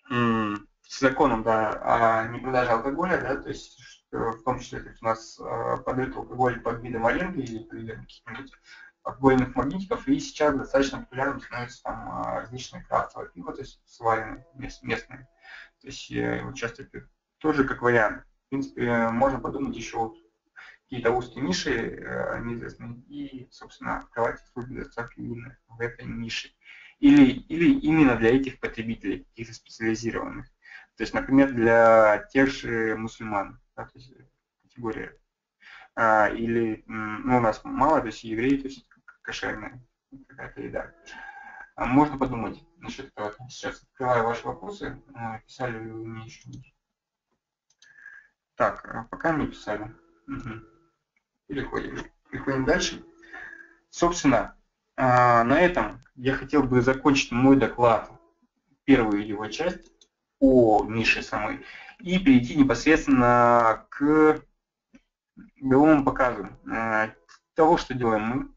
с законом да, о непродаже алкоголя, да, то есть в том числе, есть у нас подают алкоголь под видом аренды или под видом каких-нибудь алкогольных магнитиков, и сейчас достаточно популярным становится там а, различные крафтовые пиво, то есть сваренные, местные. То есть часто пьют. Тоже как вариант. В принципе, можно подумать еще вот какие-то узкие ниши э, неизвестные и, собственно, открывать услуги доставки именно в этой нише. Или, или именно для этих потребителей, каких-то специализированных. То есть, например, для тех же мусульман, да, то есть категория. А, или, ну, у нас мало, то есть евреи, то есть кошерная какая-то еда. А можно подумать насчет этого. Сейчас открываю ваши вопросы. А, писали ли вы мне еще? Так, а пока не писали. Угу. Переходим. Переходим дальше. Собственно, на этом я хотел бы закончить мой доклад, первую его часть о нише самой, и перейти непосредственно к белому показу того, что делаем мы,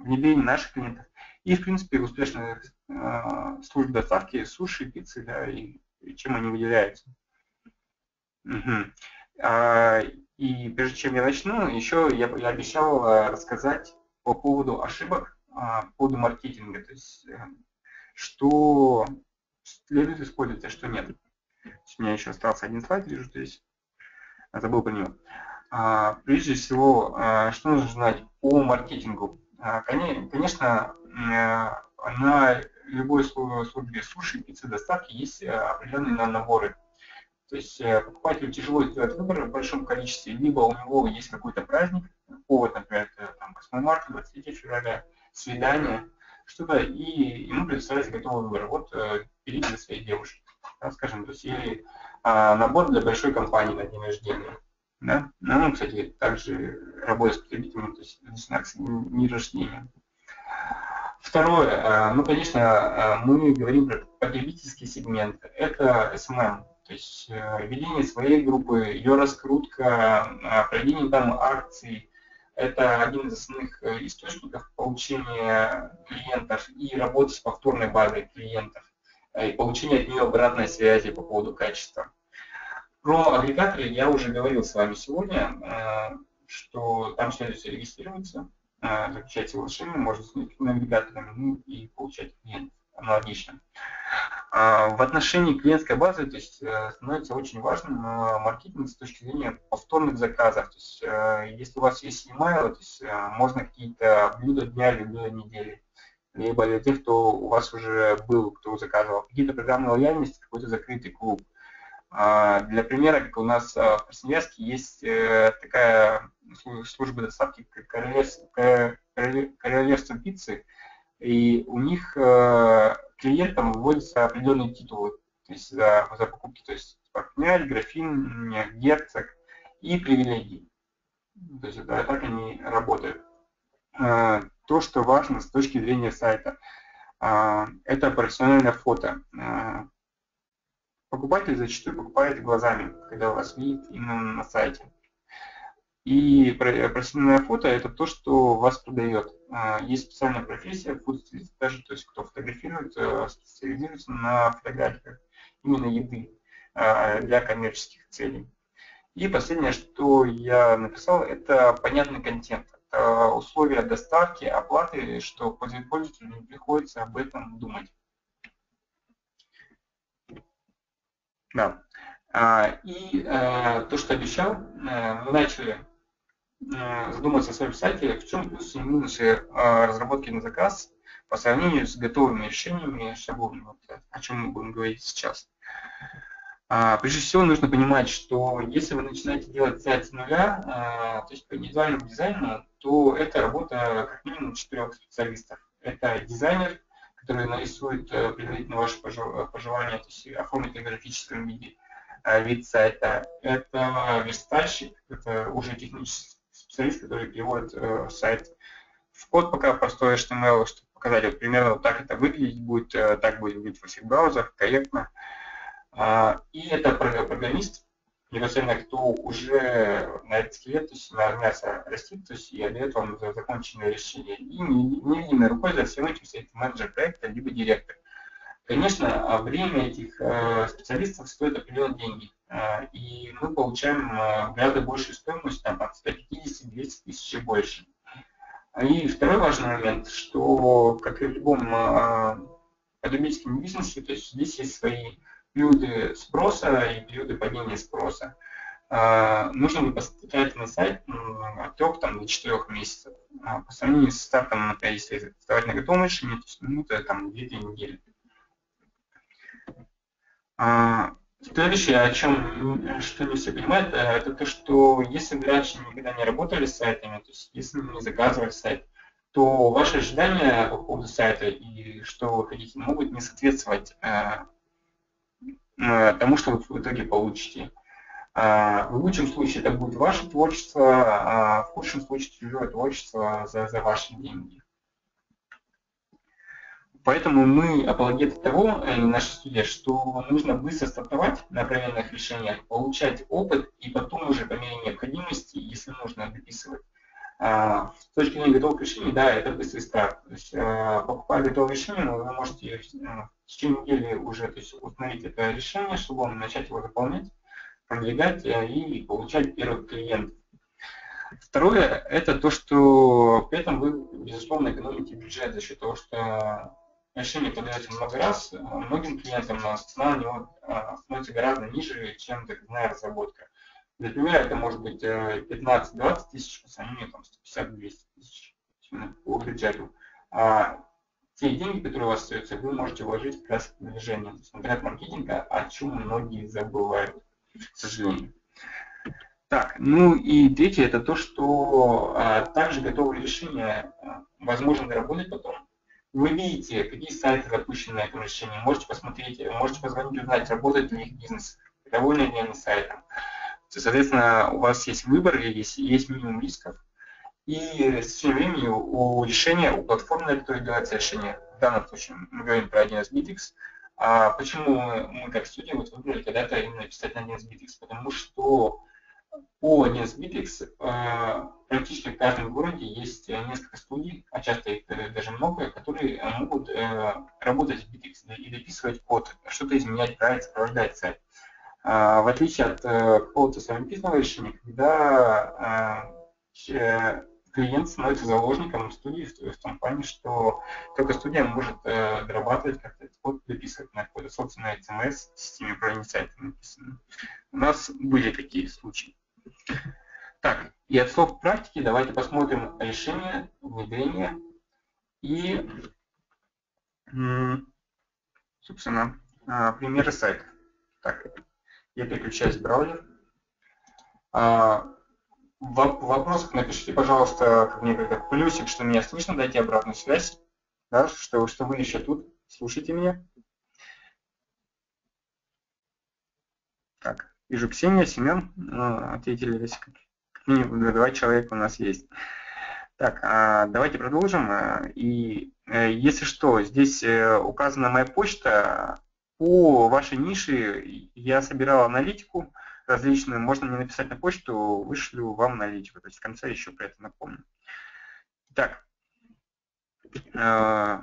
внедрение а, наших клиентов. И, в принципе, успешная а, служба доставки суши, пиццы, да, и чем они выделяются. Угу. И прежде чем я начну, еще я, я обещал рассказать по поводу ошибок, по поводу маркетинга, то есть э, что следует использовать, а что нет. У меня еще остался один слайд, вижу здесь, забыл про него. А, прежде всего, а, что нужно знать о маркетингу? А, конечно, на любой службе суши, пиццы, доставки есть определенные наборы. То есть э, покупателю тяжело сделать выбор в большом количестве, либо у него есть какой-то праздник, повод, например, там, 8 марта, 23 февраля, свидание, что-то, и ему предоставляется готовый выбор. Вот э, берите для своей девушки, да, скажем, то есть, или а, набор для большой компании на день рождения. Да? Ну, кстати, также работа с потребителями, то есть знак не рождения. Второе, э, ну, конечно, э, мы говорим про потребительский сегмент. Это SMM, то есть э, ведение своей группы, ее раскрутка, проведение там акций. Это один из основных источников получения клиентов и работы с повторной базой клиентов и получения от нее обратной связи по поводу качества. Про агрегаторы я уже говорил с вами сегодня, э, что там следует регистрироваться, э, заключать соглашение, можно с агрегаторами ну, и получать клиентов аналогично. А, в отношении клиентской базы то есть, э, становится очень важным маркетинг с точки зрения повторных заказов. То есть, если у вас есть e-mail, то есть, можно какие-то блюда дня или блюда недели либо для тех, кто у вас уже был, кто заказывал какие-то программные лояльности, какой-то закрытый клуб. А, для примера, как у нас в Красноярске есть э, такая служба доставки королевства, королевства пиццы, и у них э, клиентам вводятся определенные титулы, то есть за, за покупки, то есть князь, графин, герцог и привилегии. То есть это, так они работают. А, то, что важно с точки зрения сайта, а, это профессиональное фото. Покупатель зачастую покупает глазами, когда у вас видит именно на сайте. И профессиональное фото – это то, что вас продает. Есть специальная профессия, фудстилист даже, то есть кто фотографирует, э, специализируется на фотографиях именно еды для коммерческих целей. И последнее, что я написал, это понятный контент. Это условия доставки, оплаты, что пользователю не приходится об этом думать. Да. А, и э, то, что обещал, э, мы начали э, задуматься о своем сайте, в чем плюсы и минусы разработки на заказ по сравнению с готовыми решениями шаблонами, о чем мы будем говорить сейчас. А, прежде всего нужно понимать, что если вы начинаете делать сайт с нуля, то есть по индивидуальному дизайну, то это работа как минимум четырех специалистов. Это дизайнер, который нарисует э, предварительно ваши пожелания, то есть оформит в графическом виде э, вид сайта. Это верстальщик, это уже технический специалист, который переводит э, сайт в код пока простой HTML, чтобы показать, вот примерно вот так это выглядеть будет, так будет выглядеть во всех браузерах, корректно. А, и это программист, универсально, кто уже на этот скелет, то есть на мясо растит, то есть и отдает вам законченное решение. И невидимой рукой за всем этим стоит менеджер проекта, либо директор. Конечно, время этих э, специалистов стоит определенные деньги. А, и мы получаем гораздо большую стоимость, там, от 150-200 тысяч и больше. И второй важный момент, что, как и в любом потребительском бизнесе, то есть здесь есть свои периоды спроса и периоды падения спроса. Нужно выпускать на сайт от 3 там, до 4 месяцев. По сравнению с стартом, если создавать на готовом решении, то есть ну, это там 2-3 недели. А, следующее, о чем что не все понимают, э, это то, что если вы раньше никогда не работали с сайтами, то есть если не заказывали сайт, то ваши ожидания по поводу сайта и что вы хотите могут не соответствовать э, Э, тому, что вы в итоге получите. А, в лучшем случае это будет ваше творчество, а в худшем случае чужое творчество за, за ваши деньги. Поэтому мы апологеты того, и наша студия, что нужно быстро стартовать на проверенных решениях, получать опыт и потом уже по мере необходимости, если нужно, дописывать. А, с точки зрения готовых решений, да, это быстрый старт. То есть, а, покупая готовое решение, вы можете в течение недели уже то есть, установить это решение, чтобы начать его заполнять, продвигать э, и получать первых клиентов. Второе, это то, что при этом вы, безусловно, экономите бюджет за счет того, что решение подаете много раз, многим клиентам цена на него а, становится гораздо ниже, чем заказная разработка. Для примера это может быть 15-20 э, тысяч по сравнению там, 150-200 тысяч по бюджету. А те деньги, которые у вас остаются, вы можете вложить как раз в продвижение. То маркетинга, о чем многие забывают, к сожалению. Так, ну и третье, это то, что а, также готовые решения а, возможно доработать потом. Вы видите, какие сайты запущены на этом решении, можете посмотреть, можете позвонить, узнать, работает ли их бизнес, довольны ли они сайтом. Соответственно, у вас есть выбор, есть, есть минимум рисков. И с течением времени у решения, у платформы, делается решение, в данном случае мы говорим про 1С Bitix, а почему мы, как студия вот выбрали когда-то именно писать на 1С Bitix? Потому что по 1С Bitix э, практически в каждом городе есть несколько студий, а часто их даже много, которые могут э, работать в Bitix и дописывать код, что-то изменять, править, сопровождать сайт. А, в отличие от э, какого-то самописного решения, когда э, клиент становится заложником студии в том плане, что только студия может э, дорабатывать как-то этот код, дописывать на какой-то собственной CMS, системе управления сайтом написано. У нас были такие случаи. Так, и от слов практики давайте посмотрим решение, внедрение и Собственно, а, примеры сайта. Так, я переключаюсь в браузер. А, в вопросах напишите, пожалуйста, мне как плюсик, что меня слышно, дайте обратную связь, да, что, что вы еще тут, слушайте меня. Так, вижу Ксения, Семен, ну, ответили весь как минимум два человека у нас есть. Так, а, давайте продолжим. И э, если что, здесь э, указана моя почта. По вашей нише я собирал аналитику различную. Можно мне написать на почту, вышлю вам аналитику. То есть в конце еще про это напомню. Так, э,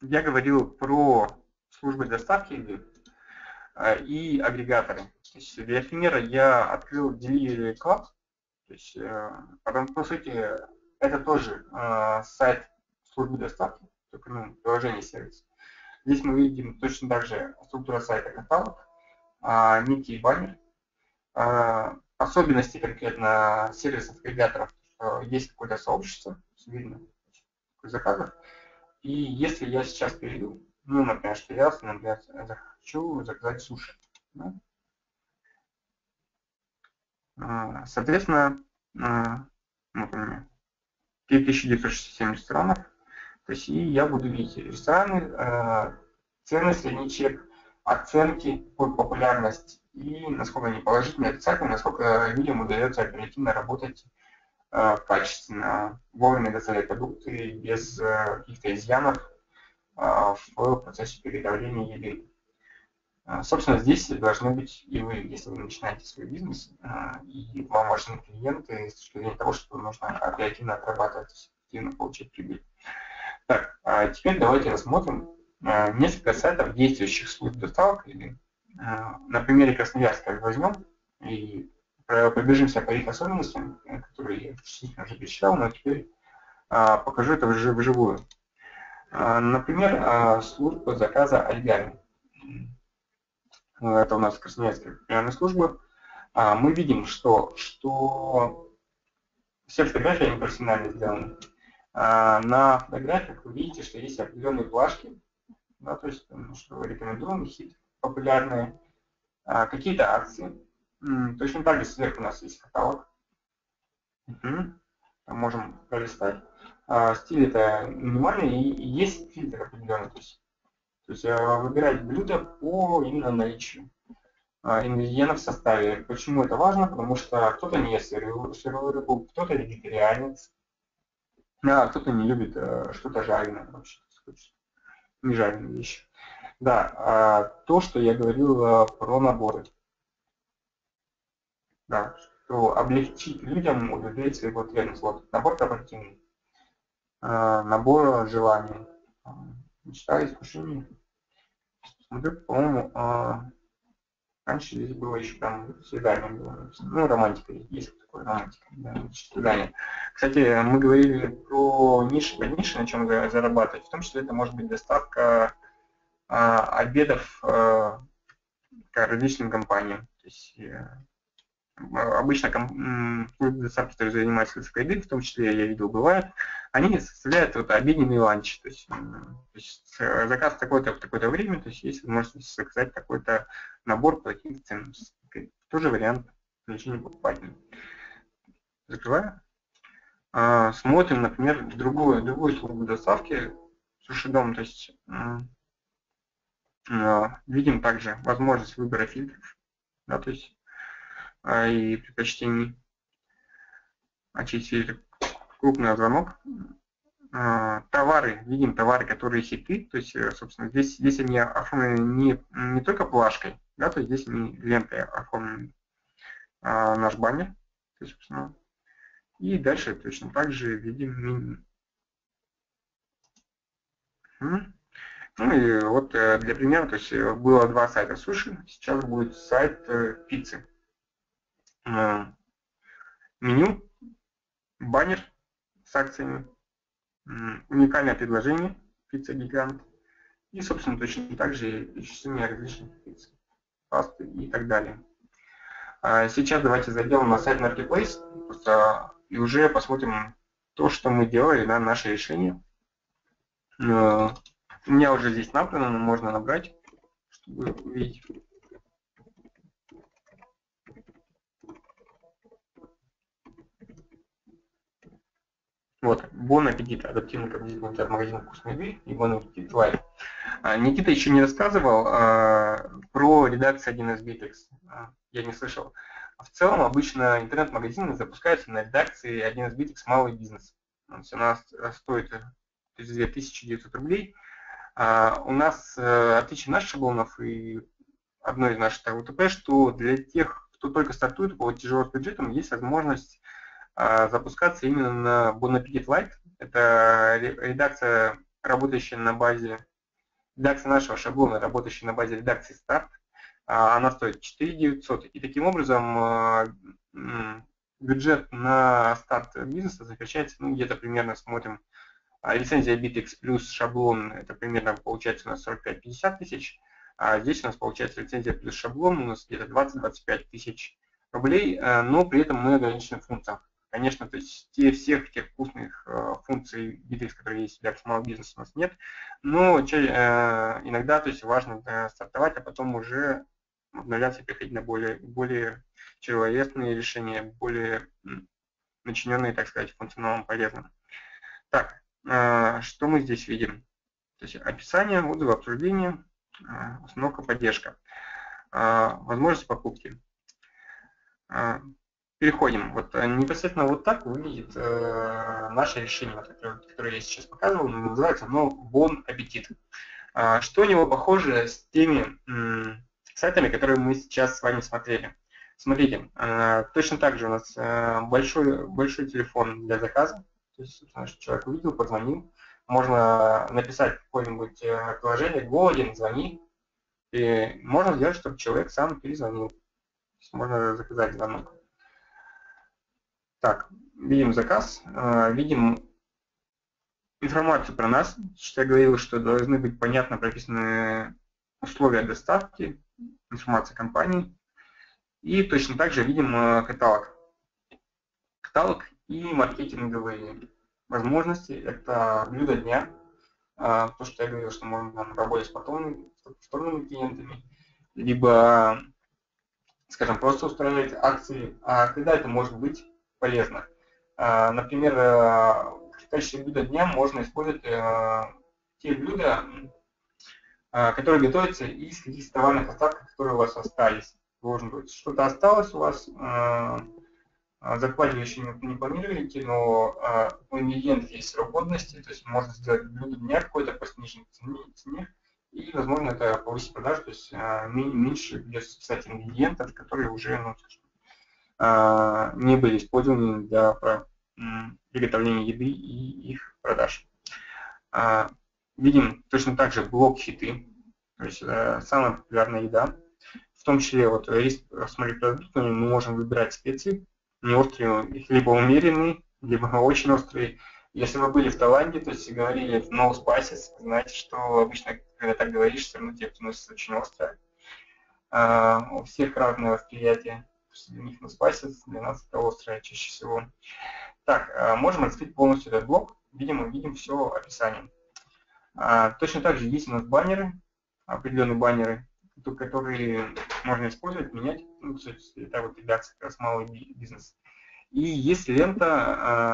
я говорил про службы доставки и агрегаторы. То есть для примера я открыл Delivery Club. То есть, потом, по сути, это тоже э, сайт службы доставки, только ну, приложение сервиса. Здесь мы видим точно так же структура сайта каталог, э, некий баннер, э, особенности конкретно сервисов агрегаторов, есть какое-то сообщество, видно заказов. И если я сейчас перейду, ну, например, что я, например, захочу заказать суши. Да? Соответственно, например, 1967 ресторанов. То есть и я буду видеть рестораны, э, цены, средний чек, оценки популярность и насколько они положительные, отрицательные, насколько людям удается оперативно работать э, качественно, вовремя доставлять продукты без э, каких-то изъянов в процессе приготовления еды. Собственно, здесь должны быть и вы, если вы начинаете свой бизнес, и вам важны клиенты с точки зрения того, что нужно оперативно отрабатывать, эффективно получать прибыль. Так, а теперь давайте рассмотрим несколько сайтов действующих служб доставок. Или, на примере Красноярска возьмем и пробежимся по их особенностям, которые я уже перечислял, но теперь покажу это уже вживую. Например, служба заказа оригами это у нас Красноярская премиальная служба, а, мы видим, что, что все фотографии, они профессионально сделаны. А, на фотографиях вы видите, что есть определенные плашки, да, то есть что рекомендуем, хит популярные, а, какие-то акции. Точно так же сверху у нас есть каталог. Угу. Можем пролистать. Стиль это минимальный и есть фильтр определенный. То есть то есть э, выбирать блюдо по именно наличию а, ингредиентов в составе. Почему это важно? Потому что кто-то не ест сырую рыбу, кто-то вегетарианец, а кто-то не любит э, что-то жареное вообще, не жареные вещи. Да, а, то, что я говорил э, про наборы. Да, что облегчить людям удовлетворить свои потребности. Вот, набор корпоративный, набор желаний, мечта, искушение. Смотрю, по-моему, а... раньше здесь было еще там свидание. Ну, романтика, есть такое романтика, да, свидание. Кстати, мы говорили про ниши, под ниши, на чем зарабатывать. В том числе это может быть доставка а, обедов а, к различным компаниям. То есть, э, обычно доставки, которые занимаются еды, в том числе я видел, бывает, они составляют вот обеденный ланч. То есть, то есть заказ такой-то в такое-то время, то есть есть возможность заказать какой-то набор по таким ценам. Тоже вариант привлечения покупателей. Закрываю. А, смотрим, например, другую, другую службу доставки суши дом, то есть видим также возможность выбора фильтров, да, то есть а, и предпочтений. Очистили крупный звонок. А, товары, видим товары, которые хиты, то есть, э, собственно, здесь, здесь они оформлены не, не только плашкой, да, то есть здесь они лентой оформлены а, наш баннер, то есть, собственно, и дальше точно так же видим меню. Ну и вот э, для примера, то есть э, было два сайта суши, сейчас будет сайт пиццы. Э, меню, баннер с акциями, уникальное предложение, пицца гигант, и, собственно, точно так же перечисление различных пицц, пасты и так далее. А сейчас давайте зайдем на сайт Marketplace просто, и уже посмотрим то, что мы делали, да, наше решение. Э, У меня уже здесь набрано, но можно набрать, чтобы увидеть. Вот, Bon Appetit, адаптивный от магазина «Вкусной еды» и Bon Appetit Live. А, Никита еще не рассказывал а, про редакцию 1С Bittrex. А, я не слышал. В целом, обычно интернет-магазины запускаются на редакции 1С Bittrex «Малый бизнес». То есть она стоит 32 900 рублей. А, у нас а, отличие наших шаблонов и одной из наших УТП, что для тех, кто только стартует по тяжелым бюджетом, есть возможность а, запускаться именно на Bon Appetit Lite. Это редакция, работающая на базе, редакция нашего шаблона, работающая на базе редакции Start. А, она стоит 4 900. И таким образом а, бюджет на старт бизнеса заключается, ну, где-то примерно смотрим, лицензия Bitx плюс шаблон, это примерно получается у нас 45-50 тысяч. А здесь у нас получается лицензия плюс шаблон, у нас где-то 20-25 тысяч рублей, но при этом мы ограничены в функциях. Конечно, то есть те, всех тех вкусных э, функций Bittrex, которые есть для малого бизнеса, у нас нет. Но э, иногда то есть важно э, стартовать, а потом уже обновляться и переходить на более, более тяжеловесные решения, более начиненные, так сказать, функционалом полезным. Так, э, что мы здесь видим? То есть описание, отзывы, обсуждение, э, установка, поддержка. Э, возможность покупки. Переходим. Вот э, непосредственно вот так выглядит э, наше решение, которое я сейчас показывал, называется оно Bon Appetit. Э, что у него похоже с теми э, сайтами, которые мы сейчас с вами смотрели. Смотрите, э, точно так же у нас э, большой, большой телефон для заказа. То есть, собственно, человек увидел, позвонил. Можно написать какое-нибудь э, приложение, голоден, звони. И можно сделать, чтобы человек сам перезвонил. То есть можно заказать звонок. Так, видим заказ, э, видим информацию про нас, что я говорил, что должны быть понятно прописаны условия доставки, информация компании. И точно так же видим э, каталог. Каталог и маркетинговые возможности. Это блюдо дня. Э, то, что я говорил, что можно работать с повторными, клиентами, либо, скажем, просто устраивать акции. А когда это может быть? Полезно. А, например, э, в качестве блюда дня можно использовать э, те блюда, э, которые готовятся из каких-то товарных остатков, которые у вас остались. Должен быть. Что-то осталось у вас, закладывать еще не планируете, но ингредиентов есть срок годности, то есть можно сделать блюдо дня какой-то по сниженной цене, и, возможно, это повысит продажу, то есть меньше придется писать ингредиентов, которые уже ну, а, не были использованы для приготовления еды и их продаж. А, видим точно так же блок хиты, то есть э, самая популярная еда. В том числе вот риск с морепродуктами мы можем выбирать специи, не острые, их либо умеренные, либо очень острые. Если вы были в Таиланде, то есть говорили no spices, знаете, что обычно, когда так говоришь, все равно тебе приносится очень острое. А, у всех разное восприятие них на нас это острое чаще всего. Так, э, можем раскрыть полностью этот блок. Видим, мы видим все описание. А, точно так же есть у нас баннеры, определенные баннеры, которые можно использовать, менять. Ну, кстати, это вот редакция как раз малый бизнес. И есть лента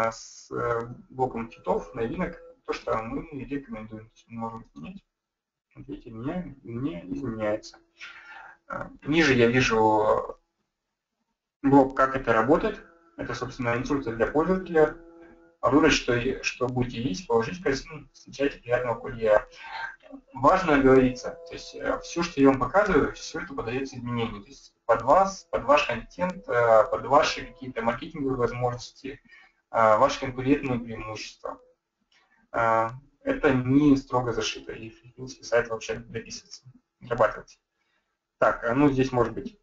а, с э, блоком титов, новинок, то, что мы рекомендуем. То есть мы можем изменять. Смотрите, меня не изменяется. А, ниже я вижу блок «Как это работает». Это, собственно, инструкция для пользователя. Выбрать, что, что будете есть, положить в корзину, встречайте приятного курьера. Важно говорится, то есть э, все, что я вам показываю, все это подается изменению. То есть под вас, под ваш контент, э, под ваши какие-то маркетинговые возможности, э, ваши конкурентные преимущества. Это не строго зашито, и в принципе сайт вообще дописывается, отрабатывается. Так, ну здесь может быть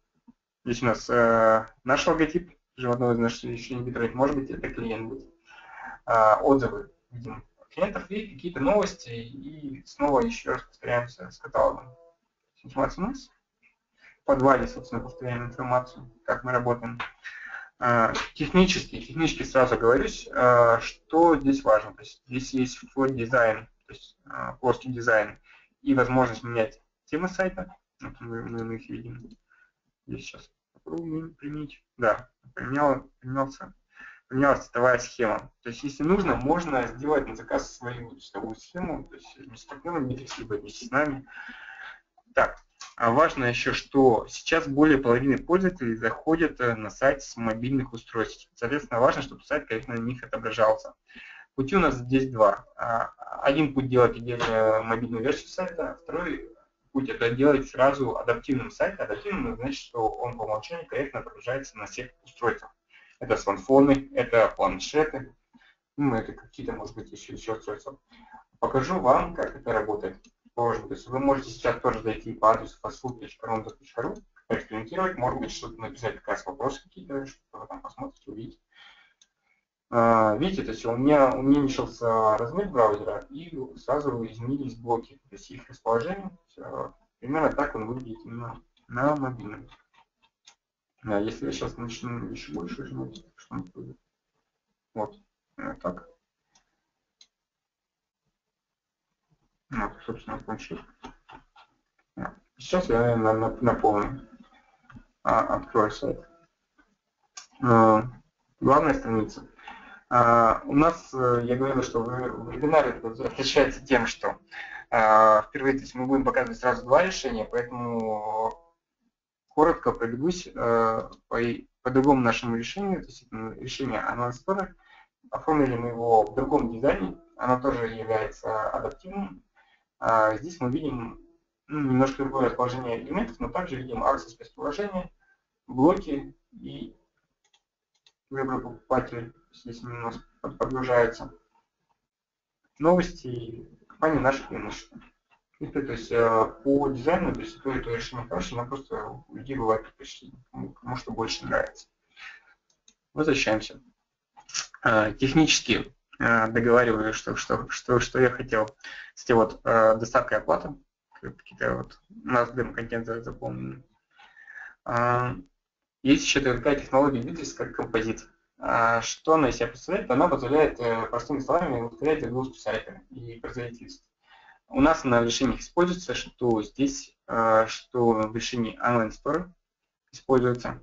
Здесь у нас э, наш логотип животного из наших Битрейт, может быть, это клиент будет. Э, отзывы видим клиентов и какие-то новости, и снова еще раз повторяемся с каталогом. Информация у нас. В подвале, собственно, повторяем информацию, как мы работаем. Э, технически, технически сразу говорюсь, э, что здесь важно. То есть здесь есть флот дизайн, то есть э, плоский дизайн, и возможность менять темы сайта. Вот мы, мы их видим. Здесь сейчас применить. Да, поменял, поменялся, поменялась цветовая схема. То есть, если нужно, можно сделать на заказ свою цветовую схему, то есть вместе с партнером либо вместе с нами. Так, а важно еще, что сейчас более половины пользователей заходят э, на сайт с мобильных устройств. Соответственно, важно, чтобы сайт корректно на них отображался. Пути у нас здесь два. А, один путь делать отдельно мобильную версию сайта, второй путь это делать сразу адаптивным сайт. Адаптивным значит, что он по умолчанию корректно отображается на всех устройствах. Это смартфоны, это планшеты, ну, это какие-то, может быть, еще, еще устройства. Покажу вам, как это работает. То есть вы можете сейчас тоже зайти по адресу fastfood.ronda.ru, экспериментировать, может быть, что-то написать как раз вопросы какие-то, что вы там посмотрите, увидите. А, видите, то есть у меня уменьшился размер браузера и сразу изменились блоки, то есть их расположение. Примерно так он выглядит именно на мобильном. А если я сейчас начну еще больше жмать, что будет? Вот, вот так. Вот, собственно, планшет. Сейчас я напомню. А, открою сайт. А, главная страница. А, у нас, э, я говорил, что вебинар отличается тем, что впервые то есть мы будем показывать сразу два решения, поэтому коротко пробегусь э, по, по другому нашему решению, то есть решение Product. Оформили мы его в другом дизайне, оно тоже является адаптивным, а здесь мы видим ну, немножко другое расположение элементов, но также видим аксис местоположения, блоки и выбор покупателя, здесь немножко подгружается. Новости компании наши преимущества. то есть э, по дизайну, то есть то и то решение хорошее, но просто у людей бывает предпочтение, кому что больше нравится. Возвращаемся. Э, технически Э, договариваю, что, что, что, что я хотел. Кстати, вот доставка и оплата, какие-то вот у нас демо-контент заполнен. А, есть еще такая технология Bittrex, как композит. А, что она из себя представляет? Она позволяет, э, простыми словами, ускорять загрузку сайта и производительность. У нас она в решениях используется, что здесь, что в решении Online Store используется.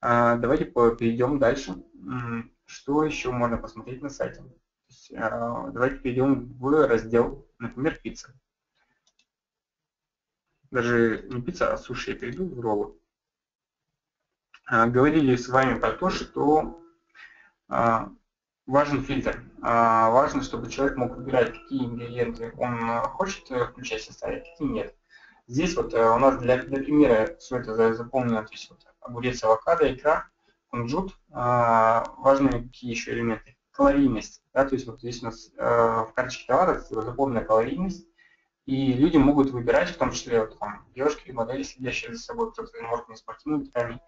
А, давайте перейдем дальше. Что еще можно посмотреть на сайте? Э, давайте перейдем в раздел, например, пицца. Даже не пицца, а суши я перейду в роллы. Э, говорили с вами про то, что э, важен фильтр. Важно, чтобы человек мог выбирать, какие ингредиенты он хочет включать в составе, какие нет. Здесь вот у нас для, для примера все это заполнено, то есть вот огурец, авокадо, икра, кунжут, а, важные какие еще элементы. Калорийность. Да, то есть вот здесь у нас э, в карточке товаров заполнена калорийность, и люди могут выбирать, в том числе вот, там, девушки, модели, следящие за собой, кто-то может не спортивными ткани,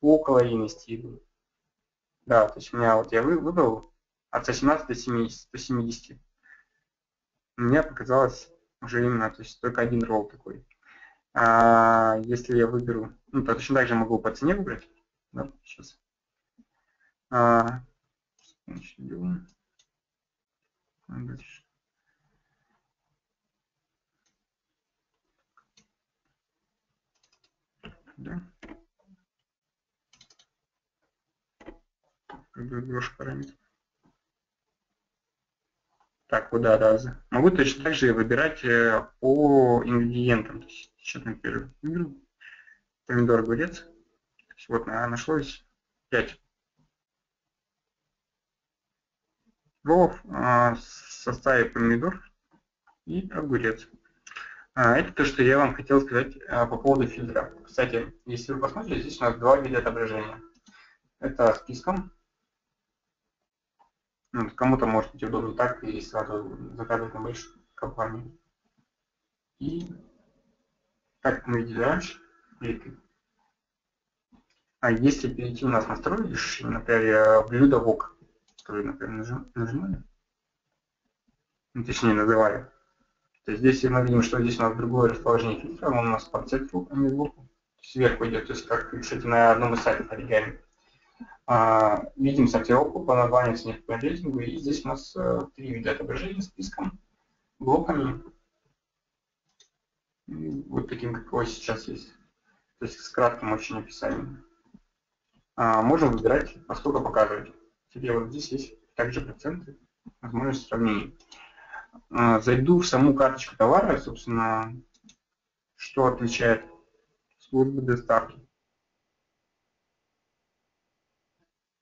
калорийности еды. Да, то есть у меня вот я выбрал от 117 до 70. До 70. Мне показалось уже именно, то есть только один ролл такой. А если я выберу, ну, точно так же могу по цене выбрать, да, сейчас. А, начнем. Дальше. Да. Выберешь параметр. Так, куда раза. Могу точно так же выбирать э, по ингредиентам. То есть, сейчас, например, помидор, огурец. Вот нашлось 5 плов а, в составе помидор и огурец. А, это то, что я вам хотел сказать а, по поводу фильтра. Кстати, если вы посмотрите, здесь у нас два вида отображения. Это списком. Ну, кому-то может быть удобно так и сразу заказывать на большую компанию. И как мы раньше, кликаем. А если перейти у нас настройки, например, блюдо ВОК, которые, например, нажимали, ну, точнее называли. То есть здесь мы видим, что здесь у нас другое расположение фильтра, он у нас по центру, а не сбоку. Сверху идет, то есть как, кстати, на одном из сайтов оригами. А, видим сортировку по названию ценных по рейтингу, и здесь у нас а, три вида отображения списком. блоками, вот таким, какой сейчас есть, то есть с кратким очень описанием. А, можем выбирать, поскольку показывать. Теперь вот здесь есть также проценты, возможность сравнения. А, зайду в саму карточку товара, собственно, что отличает службы доставки.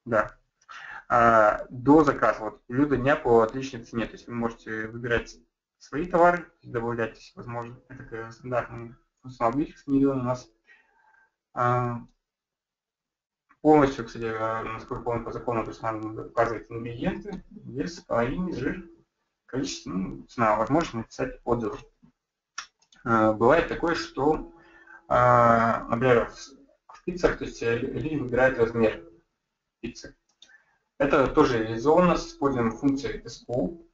Да. А, до заказа, вот блюдо дня по отличной цене. То есть вы можете выбирать свои товары, добавлять, возможно, это стандартный функционал миллион у нас. А, полностью, кстати, насколько помню, по закону, то есть надо указывать ингредиенты, вес, калорийный, жир, количество, ну, цена, возможно написать отзыв. А, бывает такое, что, а, например, в пиццах, то есть люди выбирают размер пиццы. Это тоже реализовано с использованием функции SQL.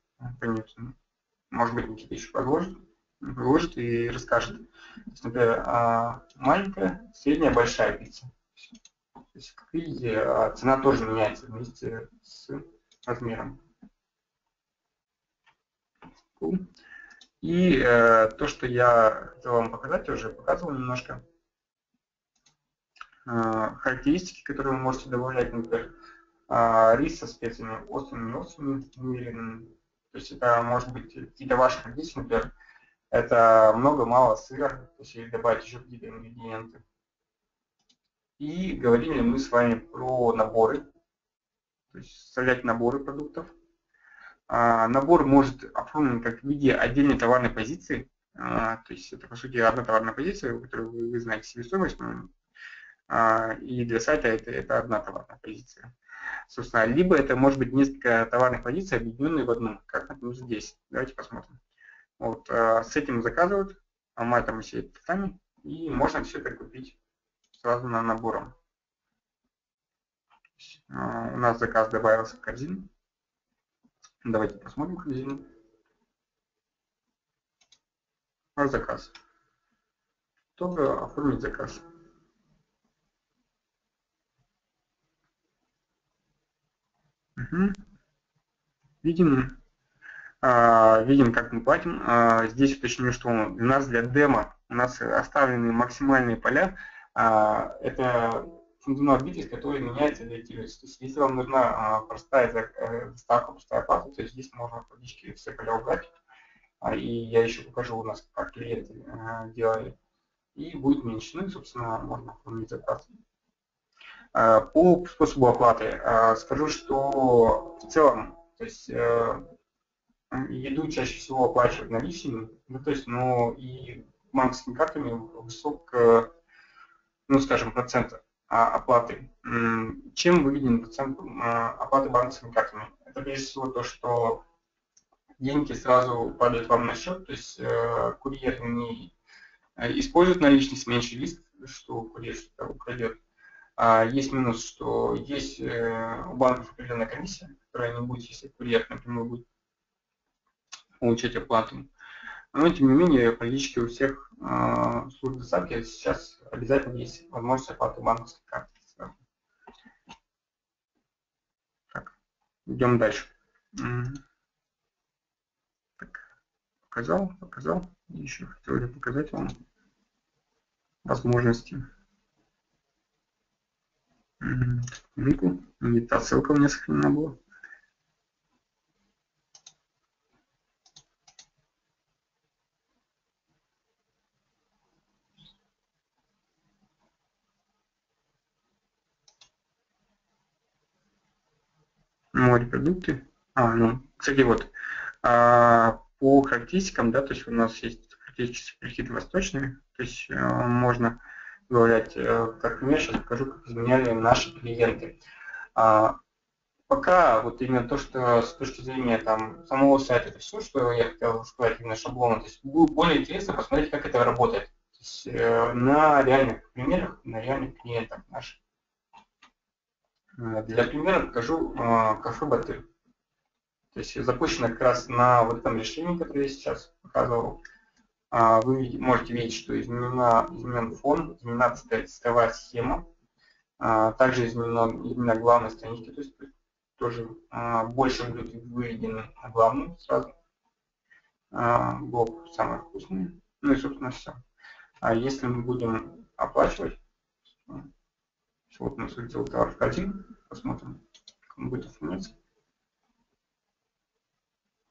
Может быть, Никита еще подложит, приложит и расскажет. То есть, например, а, маленькая, средняя, большая пицца. То есть, как видите, а, цена тоже меняется вместе с размером. И э, то, что я хотел вам показать, уже показывал немножко. Э, характеристики, которые вы можете добавлять, например, э, рис со специями острыми и острыми, умеренными. То есть это может быть какие-то ваши характеристики, например, это много-мало сыра, то есть добавить еще какие-то ингредиенты. И говорили мы с вами про наборы, то есть вставлять наборы продуктов. А, набор может оформлен как в виде отдельной товарной позиции, то есть это по сути одна товарная позиция, у которой вы, знаете себестоимость, а, и для сайта это, это одна товарная позиция. Собственно, либо это может быть несколько товарных позиций, объединенные в одну, как, например, здесь. Давайте посмотрим. Вот, с этим заказывают, а матом сеть сами, и можно все это купить сразу на набором. У нас заказ добавился в корзину. Давайте посмотрим корзину. Ваш заказ. Тоже оформить заказ. Видим, а, видим, как мы платим. А, здесь уточню, что у нас для демо у нас оставлены максимальные поля. А, это функционал Bittrex, который меняется для активности. То есть, если вам нужна простая э, доставка, простая оплата, то здесь можно фактически все поля убрать. И я еще покажу у нас, как клиенты а, делали. И будет меньше. Ну и, собственно, можно оформить заказ. Э, по способу оплаты э, скажу, что в целом, то есть э, еду чаще всего оплачивают наличными, ну то есть, но и банковскими картами высок, ну скажем, процент оплаты. Чем выгоден процент оплаты банковскими картами? Это прежде всего то, что деньги сразу падают вам на счет, то есть курьер не использует наличность меньше риск, что курьер что-то украдет. А есть минус, что есть э, у банков определенная комиссия, которая не будет, если курьер напрямую будет получать оплату. Но тем не менее, практически у всех э, служб доставки сейчас обязательно есть возможность оплаты банковской карты. Так, идем дальше. Так, показал, показал. Еще хотел показать вам возможности. Минутку. Не та ссылка у меня сохранена была. Морепродукты. А, ну, кстати, вот, а, по характеристикам, да, то есть у нас есть характеристики перехиты восточные, то есть а, можно добавлять. Э, как сейчас покажу, как изменяли наши клиенты. А, пока вот именно то, что с точки зрения там, самого сайта, это все, что я хотел сказать именно шаблона. То есть будет более интересно посмотреть, как это работает. То есть, э, на реальных примерах, на реальных клиентах наших. Э, для примера покажу э, кафе-боты. То есть запущено как раз на вот этом решении, которое я сейчас показывал. А, вы можете видеть, что изменена, изменен фон, изменена цветовая схема, а, также изменена, изменена главная страничка, то есть тоже а, больше выведены на главную сразу. блок самый вкусный, ну и, собственно, все. А если мы будем оплачивать, вот у нас улетел товар в корзину, посмотрим, как он будет оформляться.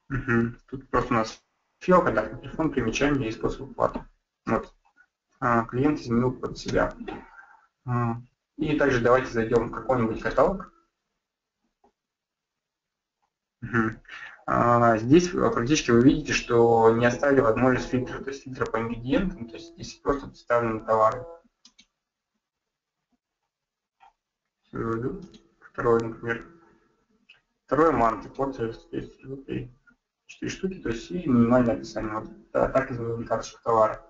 Угу. Тут просто у нас Фиал, контактный телефон, примечание и способ оплаты. Вот. А, клиент изменил под себя. А, и также давайте зайдем в какой-нибудь каталог. А, здесь практически вы видите, что не оставили возможность фильтра, то есть фильтра по ингредиентам, то есть здесь просто представлены товары. Второй, например. Второе марки по 30 рублей. Четыре штуки, то есть и минимальное описание. Вот а, так изменили карточку товара.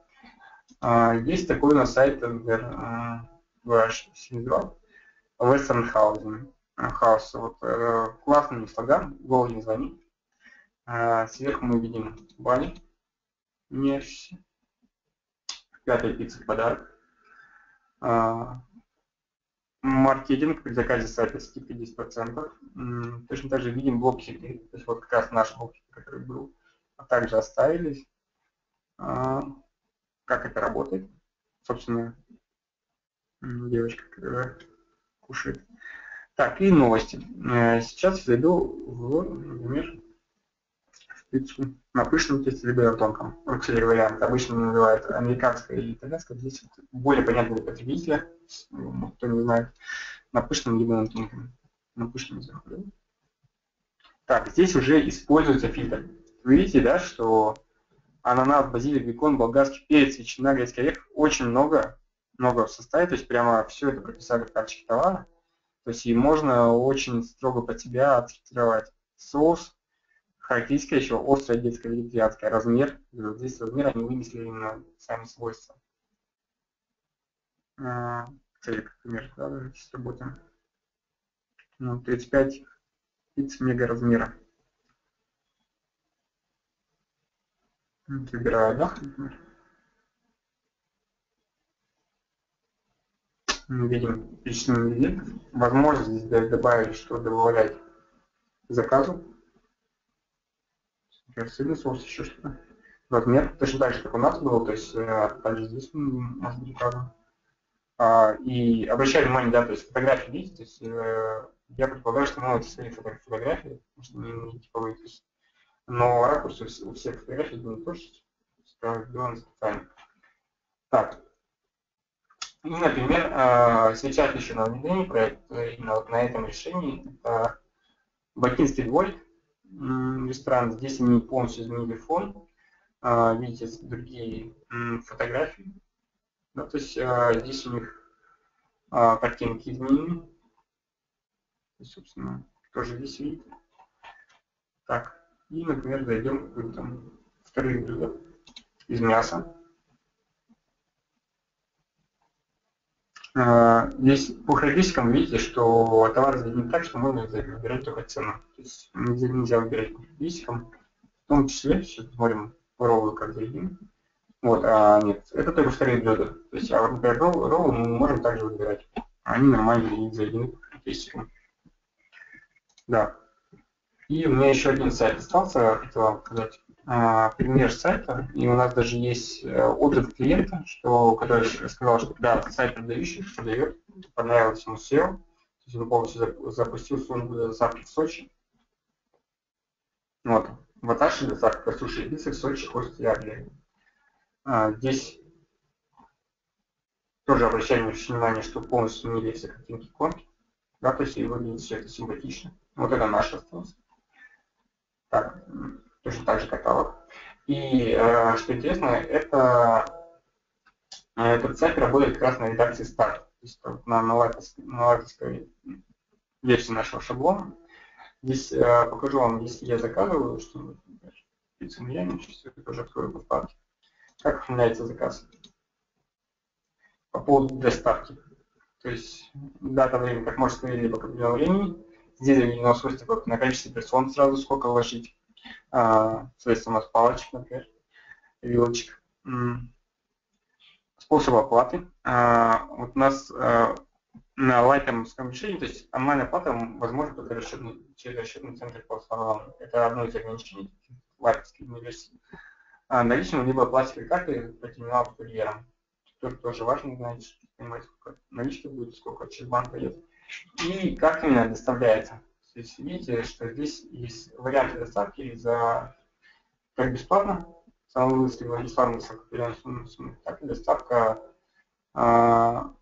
А, есть такой у нас сайт, например, а, VH72, Western Housing. House. Вот, э, классный слоган, голову не звони. Сверху мы видим бани, мешься. Пятая пицца подарок. Маркетинг при заказе сайта скидка 10%. Точно так же видим блоки, то есть вот как раз наш блок который был, а также оставились. А, как это работает? Собственно, девочка, которая кушает. Так, и новости. Э, сейчас зайду в, например, в пиццу на пышном тесте, либо на тонком. Кстати вариант обычно называют американское или итальянское. Здесь более понятно для потребителя, кто не знает, на пышном либо на тонком. На пышном заходу. Так, здесь уже используется фильтр. Видите, да, что ананас, базилик, бекон, болгарский перец, ветчина, грецкий орех, очень много, много в составе, то есть прямо все это прописали в карточке товара. То есть и можно очень строго под себя отфильтровать соус, характеристика еще острая детская вегетарианская, размер. Здесь размер они вынесли именно сами свойства. Кстати, как пример, да, сработаем. Ну, 35 пиц мега размера. Выбираю отдох, например. Мы видим перечисленный вид. Возможно здесь добавить, что добавлять заказу. Например, соус, еще что-то. Размер точно так же, как у нас было, то есть э, также здесь может быть указан. А, и обращаю внимание, да, то есть фотографии видите, то есть э, я предполагаю, что мы эти свои фотографии, потому что не, не типовые, то есть, но ракурс у всех фотографий не то, что сделан специально. Так, и, например, а, сейчас еще на внедрении проект э, именно вот на этом решении, это Бакинский двор, ресторан. Здесь они полностью изменили фон. А, видите, другие фотографии. Да, то есть а, здесь у них картинки изменены. И, собственно, тоже здесь видите. Так, и, например, зайдем в там, вторые блюда из мяса. А, здесь по характеристикам видите, что товар заведен так, что можно выбирать только цену. То есть нельзя, нельзя выбирать по характеристикам. В том числе, сейчас посмотрим роллы как заведены. Вот, а нет, это только вторые блюда. То есть, а вот, например, роллы, роллы мы можем также выбирать. Они нормально заведены по характеристикам. Да. И у меня еще один сайт остался, хотел вам показать. А, пример сайта, и у нас даже есть э, отзыв клиента, что, который сказал, что да, сайт продающий, продает, понравилось ему SEO, то есть он полностью запустил службу доставки в Сочи. Вот, в Аташе доставка по суше и в Сочи хостит я а, Здесь тоже обращаем внимание, что полностью сменили все картинки иконки, да, то есть и выглядит все это симпатично. Вот это наш остался. Так, точно так же каталог. И э, что интересно, это э, этот сайт работает как раз на редакции старт, то есть на новаторской версии нашего шаблона. Здесь э, покажу вам, если я заказываю что пиццу Мьями, сейчас я тоже открою по вкладке. Как оформляется заказ? По поводу доставки. То есть дата, время, как можно сказать, либо к определенному времени. Здесь заведено свойство на количество персон сразу сколько вложить а, соответственно, у нас палочек, например, вилочек. Способ оплаты. А, вот у нас а, на лайтомском решении, то есть онлайн оплата возможно только расчетный, через расчетный центр по словам. Это одно из ограничений варварской версии, а, наличным, либо пластиковой картой по терминалу курьера. Тут тоже важно знать, понимать, сколько налички будет, сколько через банк идет. И как именно доставляется. То есть видите, что здесь есть варианты доставки за как бесплатно, самый быстрый Владислав Мусак, так и доставка а,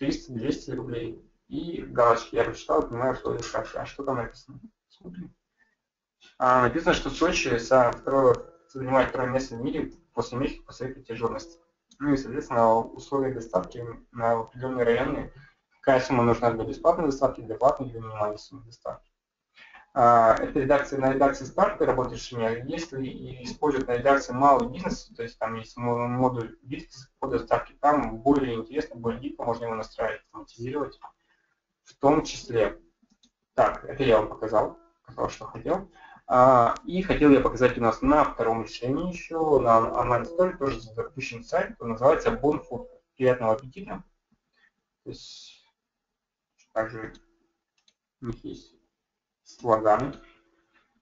300-200 рублей. И галочки я прочитал, понимаю, что это хорошо. А что там написано? Смотрим. А, написано, что в Сочи со 2 занимают второе место в мире после Мехико по своей протяженности. Ну и, соответственно, условия доставки на определенные районы, какая сумма нужна для бесплатной доставки, для платной, для минимальной суммы доставки. А, это редакция на редакции старта работаешь не если используют на редакции малый бизнес, то есть там есть модуль бизнес по доставке, там более интересно, более гибко можно его настраивать, автоматизировать, в том числе. Так, это я вам показал, показал, что хотел. А, и хотел я показать у нас на втором решении еще, на онлайн-сторе тоже запущен сайт, который называется BonFood. Приятного аппетита. То есть, также у них есть слоганы.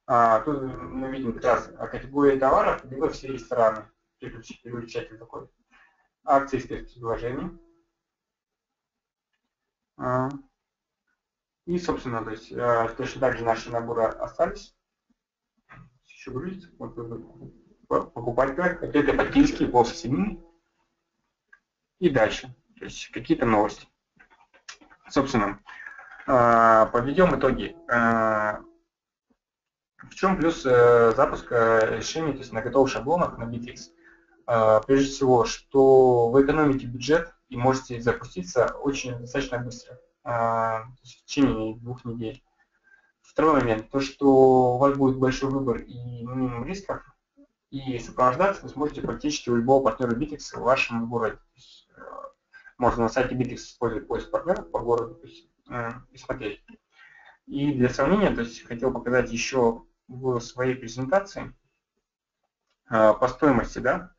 А, тут мы видим как раз категории товаров, либо все рестораны. Переключатель такой. Акции спецпредложений. А, и, собственно, то есть, а, точно так же наши наборы остались. Еще грузится. Вот, покупать как. Это бакинский, полсемейный. И дальше. То есть какие-то новости. Собственно, а, подведем итоги. А, в чем плюс э, запуска решений то есть на готовых шаблонах на Bittrex? А, прежде всего, что вы экономите бюджет и можете запуститься очень достаточно быстро, в течение двух недель. Второй момент, то, что у вас будет большой выбор и минимум рисков, и сопровождаться вы сможете практически у любого партнера Bittrex в вашем городе. Э, можно на сайте Bittrex использовать поиск партнеров по городу, есть и смотреть. И для сравнения, то есть хотел показать еще в своей презентации а, по стоимости, да,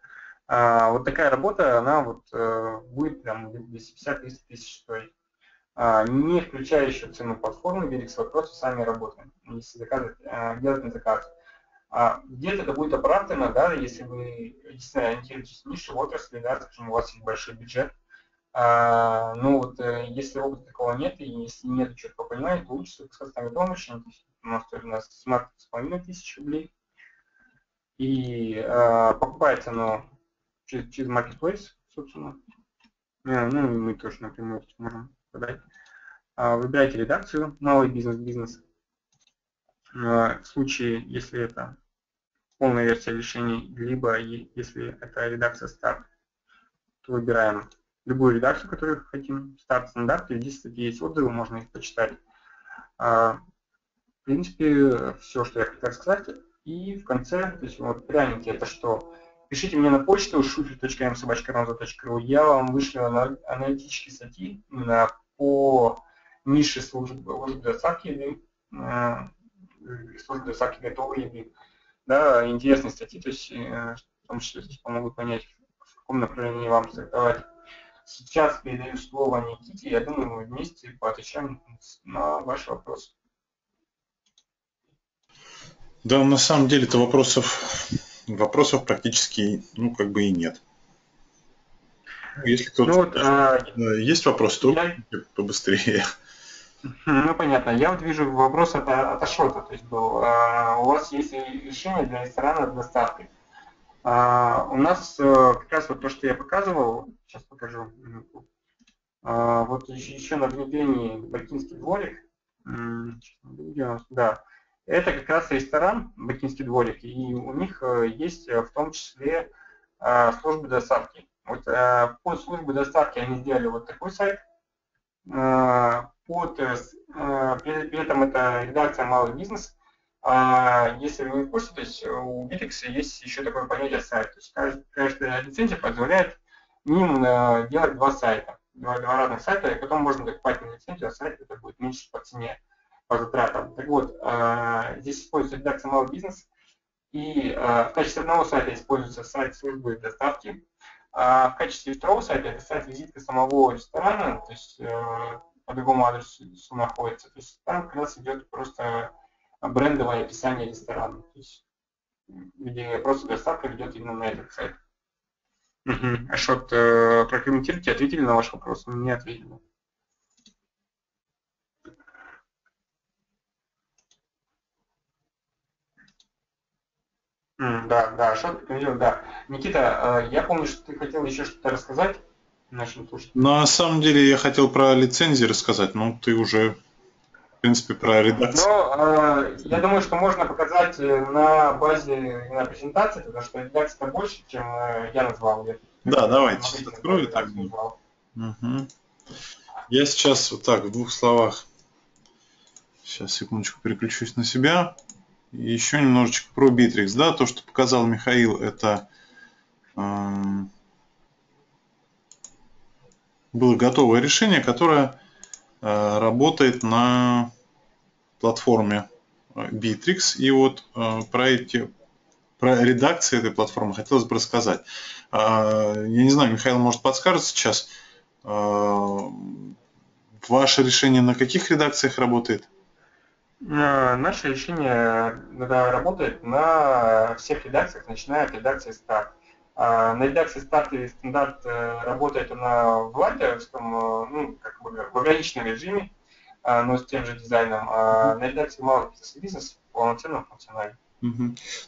а, вот такая работа, она вот э, будет там 250-300 тысяч стоить. А, не включая еще цену платформы, Верикс, просто сами работаем, если заказывать, делать на заказ. Где-то это будет оправдано, да, если вы действительно ориентируетесь в нишу, в отрасли, да, скажем, у вас есть большой бюджет, а, ну вот, э, если опыта такого нет, и если нет четкого понимания, то лучше готовом решении. У нас стоит у нас смарт с половиной тысяч рублей. И а, покупается оно через, через Marketplace, собственно. А, ну, мы тоже напрямую можем подать. А, выбирайте редакцию, малый бизнес, бизнес. А, в случае, если это полная версия решений, либо если это редакция старт, то выбираем любую редакцию, которую хотим, старт, стандарт, и здесь кстати, есть отзывы, можно их почитать. А, в принципе, все, что я хотел сказать. И в конце, то есть вот пряники это что? Пишите мне на почту shufер.msobachkaronza.ru, я вам вышлю аналитические статьи именно по нише службы, службы доставки еды, э, службы доставки готовой. Да, интересные статьи, то есть э, в том числе помогут понять, в каком направлении вам стартовать. Сейчас передаю слово Никите. Я думаю, мы вместе поотвечаем на ваш вопрос. Да, на самом деле-то вопросов, вопросов практически, ну, как бы и нет. Ну, если кто-то... Ну, вот, а, есть вопрос, то я... побыстрее. Ну, понятно. Я вот вижу вопрос от, от Ашота. То есть был, а, у вас есть решение для ресторана с доставкой. А, у нас а, как раз вот то, что я показывал, сейчас покажу. А, вот еще, на внедрении Бакинский дворик. Да, это как раз ресторан Бакинский дворик, и у них э, есть э, в том числе службы доставки. Вот а, под службы доставки они сделали вот такой сайт. Под, а, при, при этом это редакция «Малый бизнес», а если вы в курсе, то есть у Bittrex есть еще такое понятие сайт. То есть каждая, лицензия позволяет им э, делать два сайта, два, два разных сайта, и потом можно докупать на лицензию, а сайт это будет меньше по цене, по затратам. Так вот, э, здесь используется редакция малый бизнес, и э, в качестве одного сайта используется сайт службы доставки, а в качестве второго сайта это сайт визитка самого ресторана, то есть по другому адресу находится. То есть там как раз идет просто брендовое описание ресторана. То есть где просто доставка ведет именно на этот сайт. Угу. А что, э, прокомментируйте, ответили на ваш вопрос? Не ответили. Да, да, что говорил, да. Никита, э, я помню, что ты хотел еще что-то рассказать нашим слушателям. На самом деле я хотел про лицензии рассказать, но ты уже, в принципе, про редакцию. Ну, э, я думаю, что можно показать на базе на презентации, потому что редакция больше, чем э, я назвал. Я, да, давайте, открою так. Угу. Я сейчас вот так, в двух словах, сейчас, секундочку, переключусь на себя еще немножечко про Bittrex. Да, то, что показал Михаил, это э, было готовое решение, которое э, работает на платформе э, Bittrex. И вот э, про эти про редакции этой платформы хотелось бы рассказать. Э, я не знаю, Михаил, может, подскажет сейчас, э, ваше решение на каких редакциях работает? Наше решение работает на всех редакциях, начиная от редакции старт. А, на редакции старт и стандарт э, работает она в лайтеровском, э, ну, как бы в ограниченном режиме, а, но с тем же дизайном. А на редакции малый бизнес бизнес полноценно функциональный.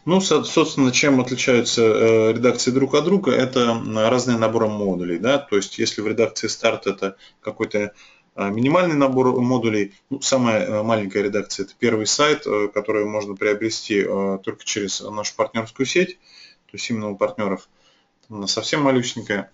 Ну, собственно, чем отличаются э, редакции друг от друга, это разные наборы модулей, да, то есть если в редакции старт это какой-то минимальный набор модулей, ну, самая э, маленькая редакция, это первый сайт, э, который можно приобрести э, только через нашу партнерскую сеть, то есть именно у партнеров. Совсем малюсенькая.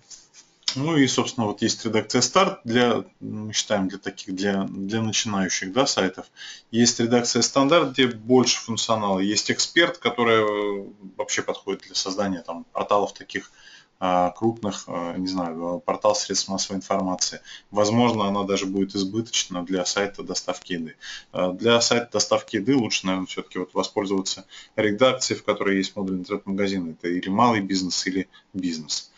Ну и, собственно, вот есть редакция старт для, мы считаем, для таких, для, для начинающих да, сайтов. Есть редакция стандарт, где больше функционала. Есть эксперт, который вообще подходит для создания там, порталов таких крупных, а, не знаю, портал средств массовой информации. Возможно, она даже будет избыточна для сайта доставки еды. А, для сайта доставки еды лучше, наверное, все-таки вот воспользоваться редакцией, в которой есть модуль интернет-магазина. Это или малый бизнес, или бизнес.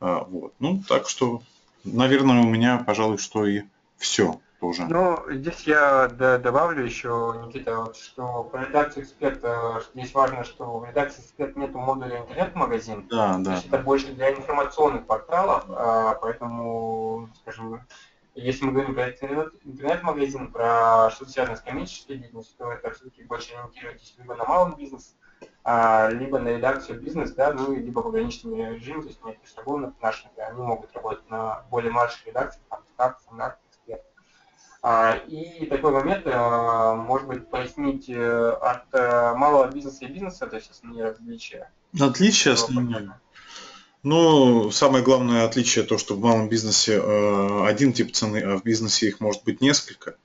Вот. Ну, так что, наверное, у меня, пожалуй, что и все тоже. Ну, здесь я добавлю еще, Никита, вот, что по редакции эксперта здесь важно, что в редакции эксперт нет модуля интернет-магазин. Да, да. То есть это больше для информационных порталов, а, поэтому, скажем, если мы говорим про интернет-магазин, про что-то связанное с коммерческой деятельностью, то это все-таки больше ориентируйтесь либо на малый бизнес, а, либо на редакцию бизнес, да, ну и либо в ограниченном режиме, то есть нет пешеходных наших, они могут работать на более младших редакциях, там, стандарт, и такой момент, э, может быть, пояснить э, от э, малого бизнеса и бизнеса, то есть основные различия. Отличия основные. Ну, самое главное отличие то, что в малом бизнесе один тип цены, а в бизнесе их может быть несколько.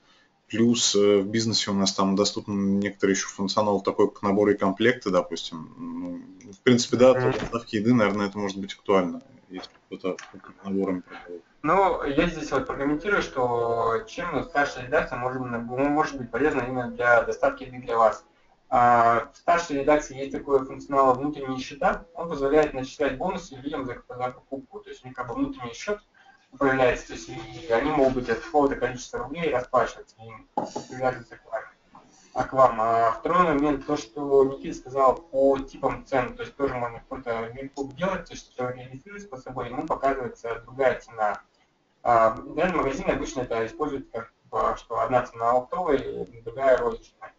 Плюс в бизнесе у нас там доступен некоторый еще функционал такой, как наборы и комплекты, допустим. Ну, в принципе, да, для доставки еды, наверное, это может быть актуально, если кто-то наборами продает. Ну, я здесь вот прокомментирую, что чем старшая редакция может, может быть полезна именно для доставки для вас. А в старшей редакции есть такой функционал внутренние счета. Он позволяет начислять бонусы людям за, за покупку. То есть у них как бы внутренний счет управляется, то есть и они могут быть от какого-то количества рублей расплачиваться им, привязываться к вам. А к вам. А второй момент, то, что Никита сказал по типам цен, то есть тоже можно какой-то веб делать, то есть регистрируется по собой, ему показывается другая цена. А, интернет-магазин обычно это используют как что одна цена оптовая другая розничная.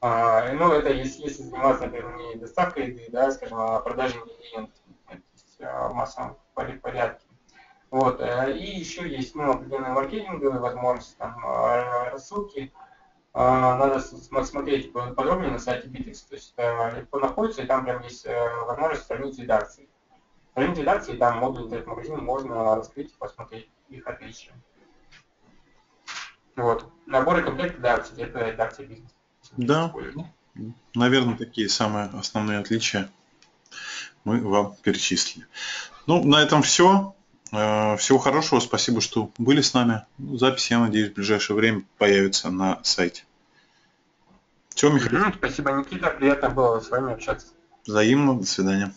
А, ну, это если, если заниматься, например, не доставкой еды, да, скажем, а продажей клиентов в массовом порядке. Вот. Э, и еще есть ну, определенные маркетинговые возможности, там, а, рассылки. А, надо смотреть подробнее на сайте Bittrex. То есть легко находится, и там прям есть э, возможность сравнить редакции. Сравнить редакции, там модуль интернет-магазина можно раскрыть и посмотреть их отличия. Вот. Наборы комплекта, да, это редакция бизнеса. Да, наверное, такие самые основные отличия мы вам перечислили. Ну, на этом все. Э, всего хорошего, спасибо, что были с нами. Запись, я надеюсь, в ближайшее время появится на сайте. Все, Михаил. Спасибо, Никита. Приятно было с вами общаться. Взаимно. До свидания.